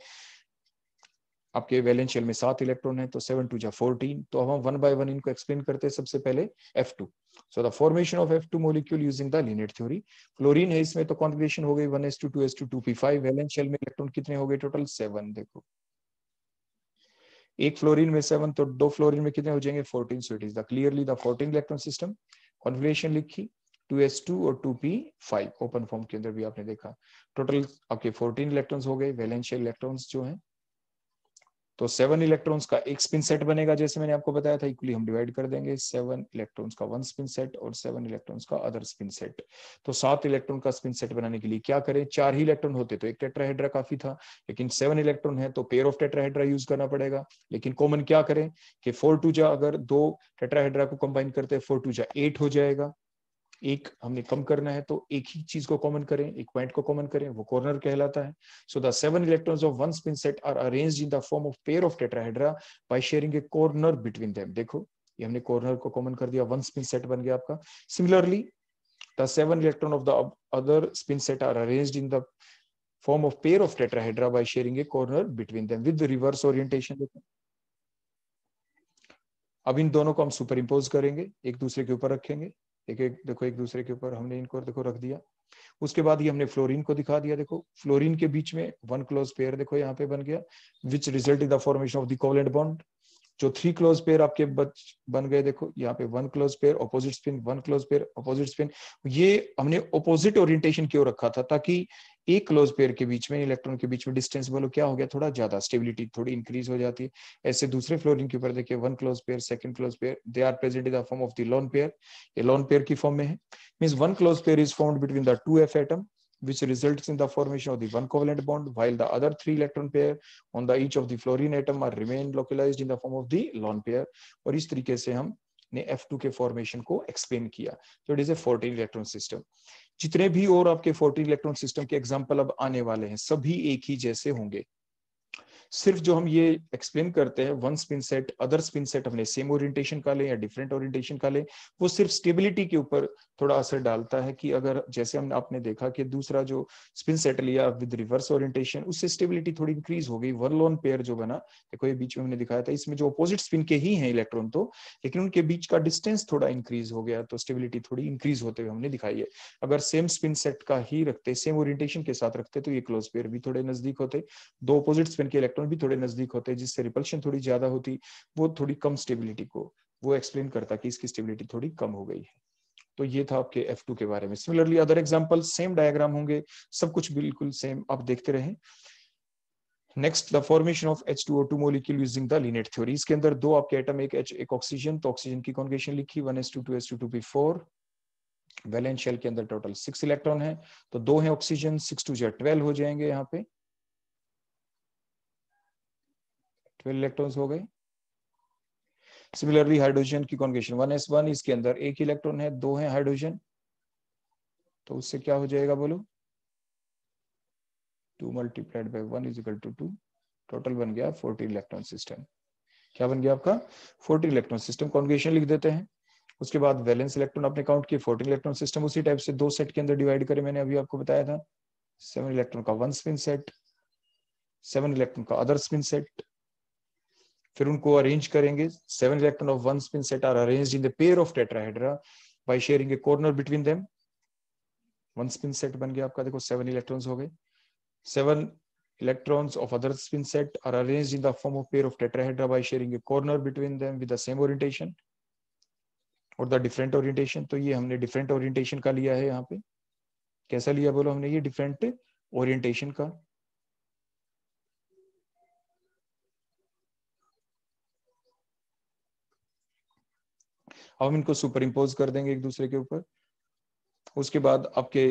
आपके वैलेंस शेल में सात इलेक्ट्रॉन है तो सेवन टू जा फोर्टीन तो हम वन बाय वन इनको एक्सप्लेन करते हैं सबसे पहले F two so the formation of F two molecule using the Linnett theory fluorine है इसमें तो कॉन्फिगरेशन हो गई one s two two s two two p five valence shell में इलेक्ट्रॉन कितने हो गए टोटल सेवन देखो. एक फ्लोरीन में सेवन तो दो फ्लोरीन में कितने हो जाएँगे? Fourteen so it is the clearly the fourteen electron system configuration लिखी टू एस टू और two p five open form के अंदर भी आपने देखा. टोटल आपके फोर्टीन इलेक्ट्रॉन्स हो गए. वैलेंशियल इलेक्ट्रॉन्स जो हैं तो सेवन इलेक्ट्रॉन्स का एक स्पिन सेट बनेगा, जैसे मैंने आपको बताया था इक्वली हम डिवाइड कर देंगे सेवन इलेक्ट्रॉन्स का वन स्पिन सेट और सेवन इलेक्ट्रॉन्स का अदर स्पिन सेट तो सात इलेक्ट्रॉन का स्पिन सेट बनाने के लिए क्या करें? चार ही इलेक्ट्रॉन होते तो एक टेट्राहेड्रा काफ़ी था, लेकिन सेवन इलेक्ट्रॉन है तो पेयर ऑफ़ टेट्राहेड्रा यूज़ करना पड़ेगा। लेकिन कॉमन क्या करें? कि फोर टू जा अगर दो टेट्राहेड्रा को कंबाइन करते हैं फोर टू जा एट हो जाएगा। एक हमने कम करना है तो एक ही चीज़ को कॉमन करें, एक पॉइंट को कॉमन करें, वो कॉर्नर कहलाता है। So the seven electrons of one spin set are arranged in the form of pair of tetrahedra by sharing a corner between them देखो, ये हमने कॉर्नर को कॉमन कर दिया वन स्पिन सेट बन गया आपका। Similarly the seven electron of the other spin set are arranged in the form of pair of tetrahedra by sharing a corner between them with the reverse orientation. अब इन दोनों को हम super impose करेंगे, एक दूसरे के ऊपर रखेंगे। एक एक, देखो एक दूसरे के ऊपर हमने इनको, देखो रख दिया। उसके बाद ये हमने फ्लोरीन को दिखा दिया, देखो। फ्लोरीन के बीच में वन क्लोज पेयर देखो, यहाँ पे बन गया which result in the formation of the covalent bond जो थ्री क्लोज पेयर आपके बच, बन गए, देखो, यहाँ पे one close pair opposite spin one close pair opposite spin ये हमने ऑपोजिट ओरिएंटेशन क्यों रखा था, ताकि एक क्लोज पेयर के बीच में इलेक्ट्रॉन के बीच में डिस्टेंस बोलो, क्या हो गया? थोड़ा ज़्यादा स्टेबिलिटी थोड़ी इंक्रीज हो जाती है। ऐसे दूसरे फ्लोरिंग के ऊपर देखिए one close pair second close pair they are present in the form of the lone pair ये लोन पेयर की फॉर्म में है। Means one close pair is found between the two F atom which results in the formation of the one covalent bond, while the other three electron pair on the each of the fluorine atom are remain localized in the form of the lone pair. और इस तरीके से हम ने F2 के formation को explain किया। तो it is a 14 electron system जितने भी और आपके 14 इलेक्ट्रॉन सिस्टम के एग्ज़ाम्पल अब आने वाले हैं, सभी एक ही जैसे होंगे। सिर्फ़ जो हम ये एक्सप्लेन करते हैं one spin set other spin set हमने सेम ओरिएंटेशन का ले या डिफरेंट ओरिएंटेशन का ले, वो सिर्फ़ स्टेबिलिटी के ऊपर थोड़ा असर डालता है कि अगर जैसे हमने, आपने देखा कि दूसरा जो स्पिन सेट लिया विद रिवर्स ओरिएंटेशन उससे स्टेबिलिटी थोड़ी इंक्रीज हो गई। वन लोन पेयर जो बना, देखो ये बीच में हमने दिखाया था, इसमें जो अपोजिट स्पिन के ही है इलेक्ट्रॉन तो लेकिन उनके बीच का डिस्टेंस थोड़ा इंक्रीज हो गया तो स्टेबिलिटी थोड़ी इंक्रीज होते हुए हमने दिखाई है। अगर सेम स्पिन सेट का ही रखते सेम ओरिएंटेशन के साथ रखते तो ये क्लोज पेयर भी थोड़े नज़दीक होते। दो अपोजिट स्पिन के इलेक्ट्रॉन भी थोड़े नज़दीक होते हैं, जिससे रिपल्शन थोड़ी ज़्यादा होती, वो थोड़ी कम स्टेबिलिटी को, वो एक्सप्लेन करता कि इसकी स्टेबिलिटी थोड़ी कम हो गई है। तो ये था आपके F2 के बारे में। Similarly other example same diagram होंगे, सब कुछ बिल्कुल सेम आप देखते रहें। Next the formation of H2O2 molecule using the Linnett theory इसके अंदर दो आपके एटम एक H, एक ऑक्सीजन तो ऑक्सीजन की कॉन्गेशन लिखी 1s22s22p4 वैलेंस शेल के अंदर टोटल सिक्स इलेक्ट्रॉन है तो दो है ऑक्सीजन सिक्स टू जो ट्वेल्व हो जाएँगे यहाँ पे। ट्वेल्व इलेक्ट्रॉन्स हो गए। सिमिलरली हाइड्रोजन की कॉन्गेशन वन एस वन इसके अंदर एक इलेक्ट्रॉन है, दो है हाइड्रोजन तो उससे क्या हो जाएगा बोलो? Two multiplied by one is equal to two total बन गया फोर्टीन इलेक्ट्रॉन सिस्टम क्या बन गया आपका? फोर्टीन इलेक्ट्रॉन सिस्टम कॉन्गेशन लिख देते हैं। उसके बाद वैलेंस इलेक्ट्रॉन आपने काउंट किए फोर्टीन इलेक्ट्रॉन सिस्टम उसी टाइप से दो सेट के अंदर डिवाइड करे मैंने, अभी आपको बताया था। सेवन इलेक्ट्रॉन का one spin set seven electron का अदर स्पिन सेट फिर उनको अरेंज करेंगे। Seven electron of one spin set are arranged in the pair of tetrahedra by sharing a corner between them one spin set बन गया आपका। देखो seven electrons हो गए। Seven electrons of other spin set are arranged in the form of pair of tetrahedra by sharing a corner between them with the same orientation और the different orientation तो ये हमने डिफरेंट ओरिएंटेशन का लिया है यहाँ पे। कैसा लिया बोलो हमने? ये डिफरेंट ओरिएंटेशन का। अब हम इनको सुपर इम्पोज कर देंगे एक दूसरे के ऊपर। उसके बाद आपके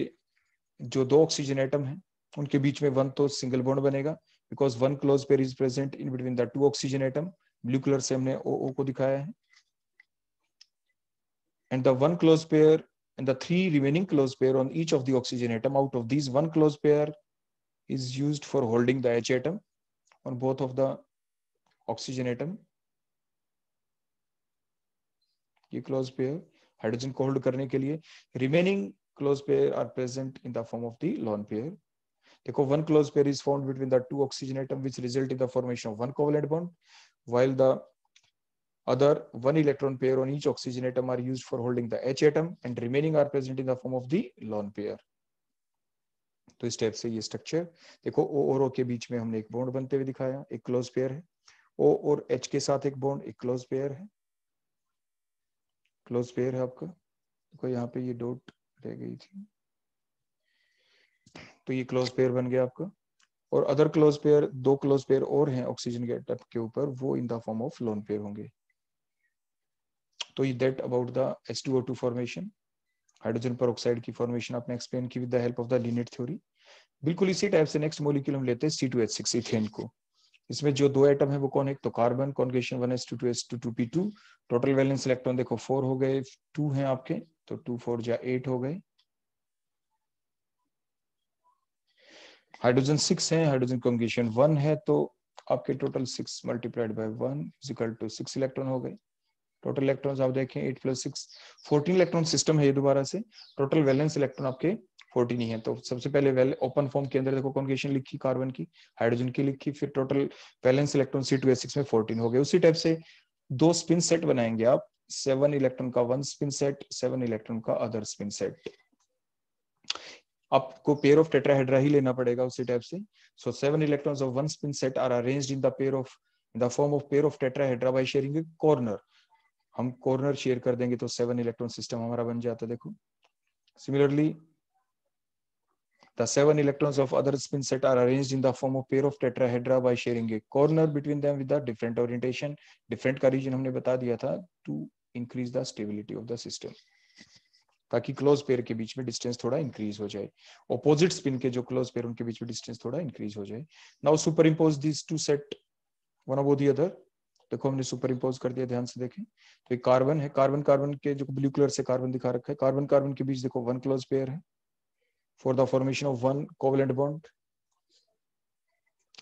जो दो ऑक्सीजन एटम हैं, उनके बीच में वन तो सिंगल बॉन्ड बनेगा because one close pair is present in between the two oxygen atom blue colour से हमने ओ ओ को दिखाया है। And the one close pair and the three remaining close pair on each of the oxygen atom out of this one close pair is use for holding the H atom on both of the oxygen atom ये close pair hydrogen को hold करने के लिए remaining close pair are present in the form of the lone pair देखो one close pair is found between the two oxygen atom which result in the formation of one covalent bond while the Other one electron pair on each oxygen atom are used for holding the H atom and remaining are present in the form of the lone pair. तो इस टाइप से ये structure देखो O और O के बीच में हमने एक बॉन्ड बनते हुए दिखाया एक क्लोज पेयर है O और H के साथ एक बॉन्ड एक क्लोज पेयर है क्लोज पेयर है आपका। देखो, यहाँ पे ये डॉट रह गई थी। तो ये क्लोज पेयर बन गया आपका। और अदर क्लोज पेयर दो क्लोज पेयर और हैं ऑक्सीजन के के ऊपर, वो in the form of lone pair होंगे। तो ये that about the H2O2 formation hydrogen peroxide की फॉर्मेशन आपने एक्सप्लेन की with the help of the Linnett theory बिल्कुल इसी टाइप से नेक्स्ट मोलिक्यूल हम लेते हैं C2H6 इथेन को। इसमें जो दो एटम है, वो कौन है? तो carbon configuration one s two two s two two p two total valence electron देखो फोर हो गए टू हैं आपके तो टू फोर जा एट हो गए। हाइड्रोजन सिक्स है हाइड्रोजन कॉन्गेशन वन है तो आपके total six multiplied by one is equal to six electron हो गए। टोटल इलेक्ट्रॉन्स आप देखें eight plus six fourteen electron system है ये दोबारा से। टोटल वैलेंस इलेक्ट्रॉन आपके फोर्टीन ही है। तो सबसे पहले वेल ओपन फॉर्म के अंदर देखो कॉन्गेशन लिखी कार्बन की हाइड्रोजन की लिखी, फिर total valence electron C two में फोर्टीन हो गए उसी टाइप से दो स्पिन सेट बनाएँगे आप। सेवन इलेक्ट्रॉन का one spin set seven electron का अदर स्पिन सेट आपको पेयर ऑफ़ टेट्राहेड्रा ही लेना पड़ेगा उसी टाइप से। So seven electrons of one spin set are arranged in the pair of the form of pair of tetrahedra by sharing corner हम corner share कर देंगे तो सेवन इलेक्ट्रॉन सिस्टम हमारा बन जाता है, देखो। Similarly The seven electrons of other spin set are arranged in the form of pair of tetrahedra by sharing a corner between them with a different orientation. Different का region हमने बता दिया था to increase the stability of the system. ताकि close pair के बीच में distance थोड़ा इंक्रीज हो जाए ऑपोजिट स्पिन के जो क्लोज पेयर उनके बीच में डिस्टेंस थोड़ा इंक्रीज हो जाए now superimpose this two set one of the other देखो हमने सुपर इम्पोज कर दिया ध्यान से देखें तो एक कार्बन है कार्बन कार्बन के जो ब्लू कलर से कार्बन दिखा रखा है कार्बन कार्बन के बीच देखो वन क्लोज पेयर है for the formation of one covalent bond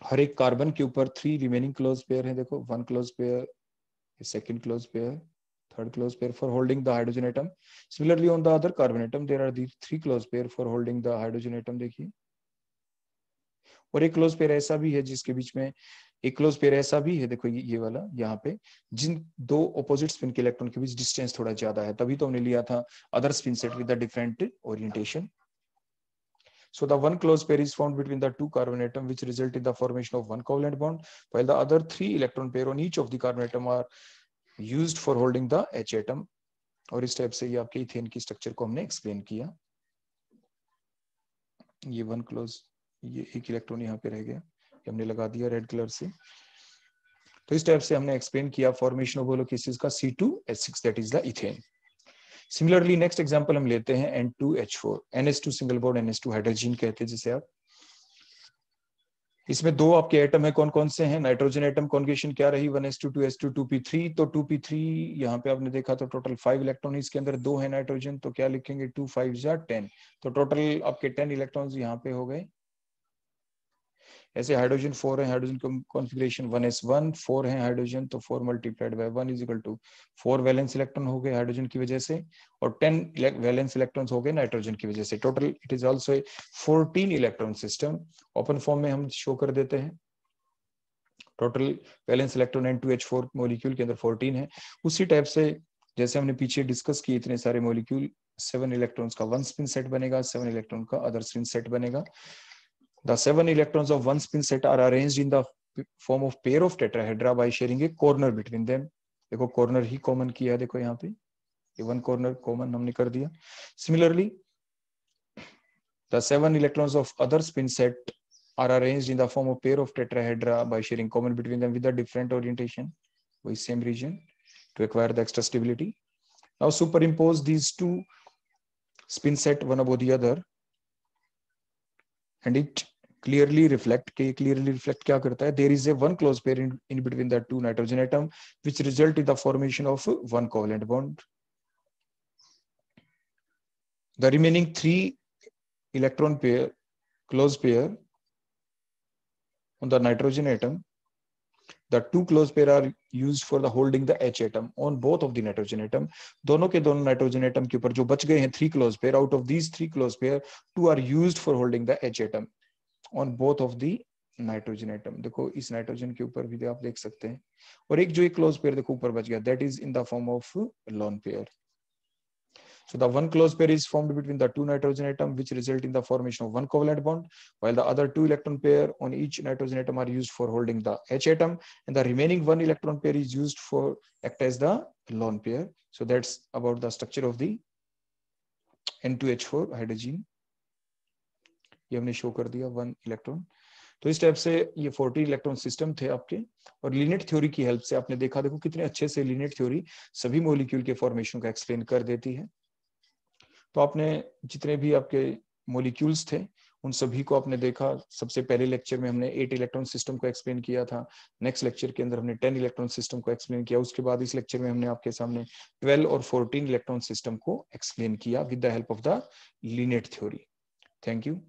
हर एक कार्बन के ऊपर थ्री रिमेनिंग क्लोज पेयर है, देखो one close pair second close pair third close pair for holding the hydrogen atom. Similarly, on the other carbon atom, there are these three close pair for holding the hydrogen atom, देखिए। और एक close pair ऐसा भी है जिसके बीच में, एक close pair ऐसा भी है, देखो ये वाला, यहाँ पे, जिन दो ऑपोजिट स्पिन के इलेक्ट्रॉन के बीच डिस्टेंस थोड़ा ज़्यादा है, तभी तो हमने लिया था other spin set with different orientation So the one close pair is found between the two carbon atom which result in the formation of one covalent bond while the other three electron pair on each of the carbon atom are used for holding the H atom और इस टाइप से ये आपके ethane की structure को हमने explain किया ये वन क्लोज ये एक इलेक्ट्रॉन यहाँ पे रह गया हमने लगा दिया रेड कलर से तो इस टाइप से हमने एक्सप्लेन किया फॉर्मेशन ऑफ़ होलोकेसिस का C2H6 that is the ethane similarly next example हम लेते हैं N2H4 NH2 single bond NH2 hydrogen कहते हैं जिसे आप। इसमें दो आपके एटम है कौन कौन से हैं? नाइट्रोजन एटम कॉन्गेशन क्या रही? One s two two s two two p three तो टू पी थ्री यहाँ पे आपने देखा तो टोटल फाइव इलेक्ट्रॉन इसके अंदर दो है नाइट्रोजन तो क्या लिखेंगे? टू फाइव जा टेन तो टोटल आपके टेन इलेक्ट्रॉन यहाँ पे हो गए। ऐसे हाइड्रोजन फोर है hydrogen configuration one s one four है हाइड्रोजन तो four multiplied by one is equal to four valence electron हो गए हाइड्रोजन की वजह से और टेन वैलेंस इलेक्ट्रॉन्स हो गए नाइट्रोजन की वजह से। Total it is also a fourteen electron system open form में हम शो कर देते हैं। Total valence electron N two H four molecule के अंदर फोर्टीन है। उसी टाइप से जैसे हमने पीछे डिस्कस किए इतने सारे मोलिक्यूल सेवन इलेक्ट्रॉन्स का वन स्पिन सेट बनेगा सेवन इलेक्ट्रॉन का अदर स्पिन सेट बनेगा। The seven electrons of one spin set are arranged in the form of pair of tetrahedra by sharing a corner between them. देखो corner ही common किया है देखो यहाँ पे ये one corner common हमने कर दिया. Similarly, the seven electrons of other spin set are arranged in the form of pair of tetrahedra by sharing common between them with a different orientation, with same region to acquire the extra stability. Now superimpose these two spin set one above the other and it clearly reflect के clearly reflect क्या करता है there is a one close pair in, in between the two nitrogen atom which result in the formation of one covalent bond the remaining three electron pair close pair on the nitrogen atom the two close pair are used for the holding the H atom on both of the nitrogen atom दोनों के दोनों nitrogen atom के ऊपर जो बच गए हैं three close pair out of these three close pair two are used for holding the H atom on both of the nitrogen atom देखो इस नाइट्रोजन के ऊपर भी आप देख सकते हैं और एक जो एक क्लोज पेयर देखो ऊपर बच गया that is in the form of lone pair So the one close pair is formed between the two nitrogen atom, which result in the formation of one covalent bond, while the other two electron pair on each nitrogen atom are used for holding the H atom, and the remaining one electron pair is used for act as the lone pair. So that's about the structure of the N2H4 hydrogen ये हमने show कर दिया one electron तो इस टाइप से ये forty electron system थे आपके, और लीनेट थ्योरी की हेल्प से आपने देखा, देखो कितने अच्छे से लिनेट थ्योरी सभी मोलिक्यूल के फॉर्मेशन का एक्सप्लेन कर देती है। तो आपने जितने भी आपके मोलिक्यूल्स थे, उन सभी को आपने देखा। सबसे पहले लेक्चर में हमने एट इलेक्ट्रॉन सिस्टम को एक्सप्लेन किया था। नेक्स्ट लेक्चर के अंदर हमने टेन इलेक्ट्रॉन सिस्टम को एक्सप्लेन किया। उसके बाद इस लेक्चर में हमने आपके सामने ट्वेल्व और फोर्टीन इलेक्ट्रॉन सिस्टम को एक्सप्लेन किया with the help of the Linnett theory thank you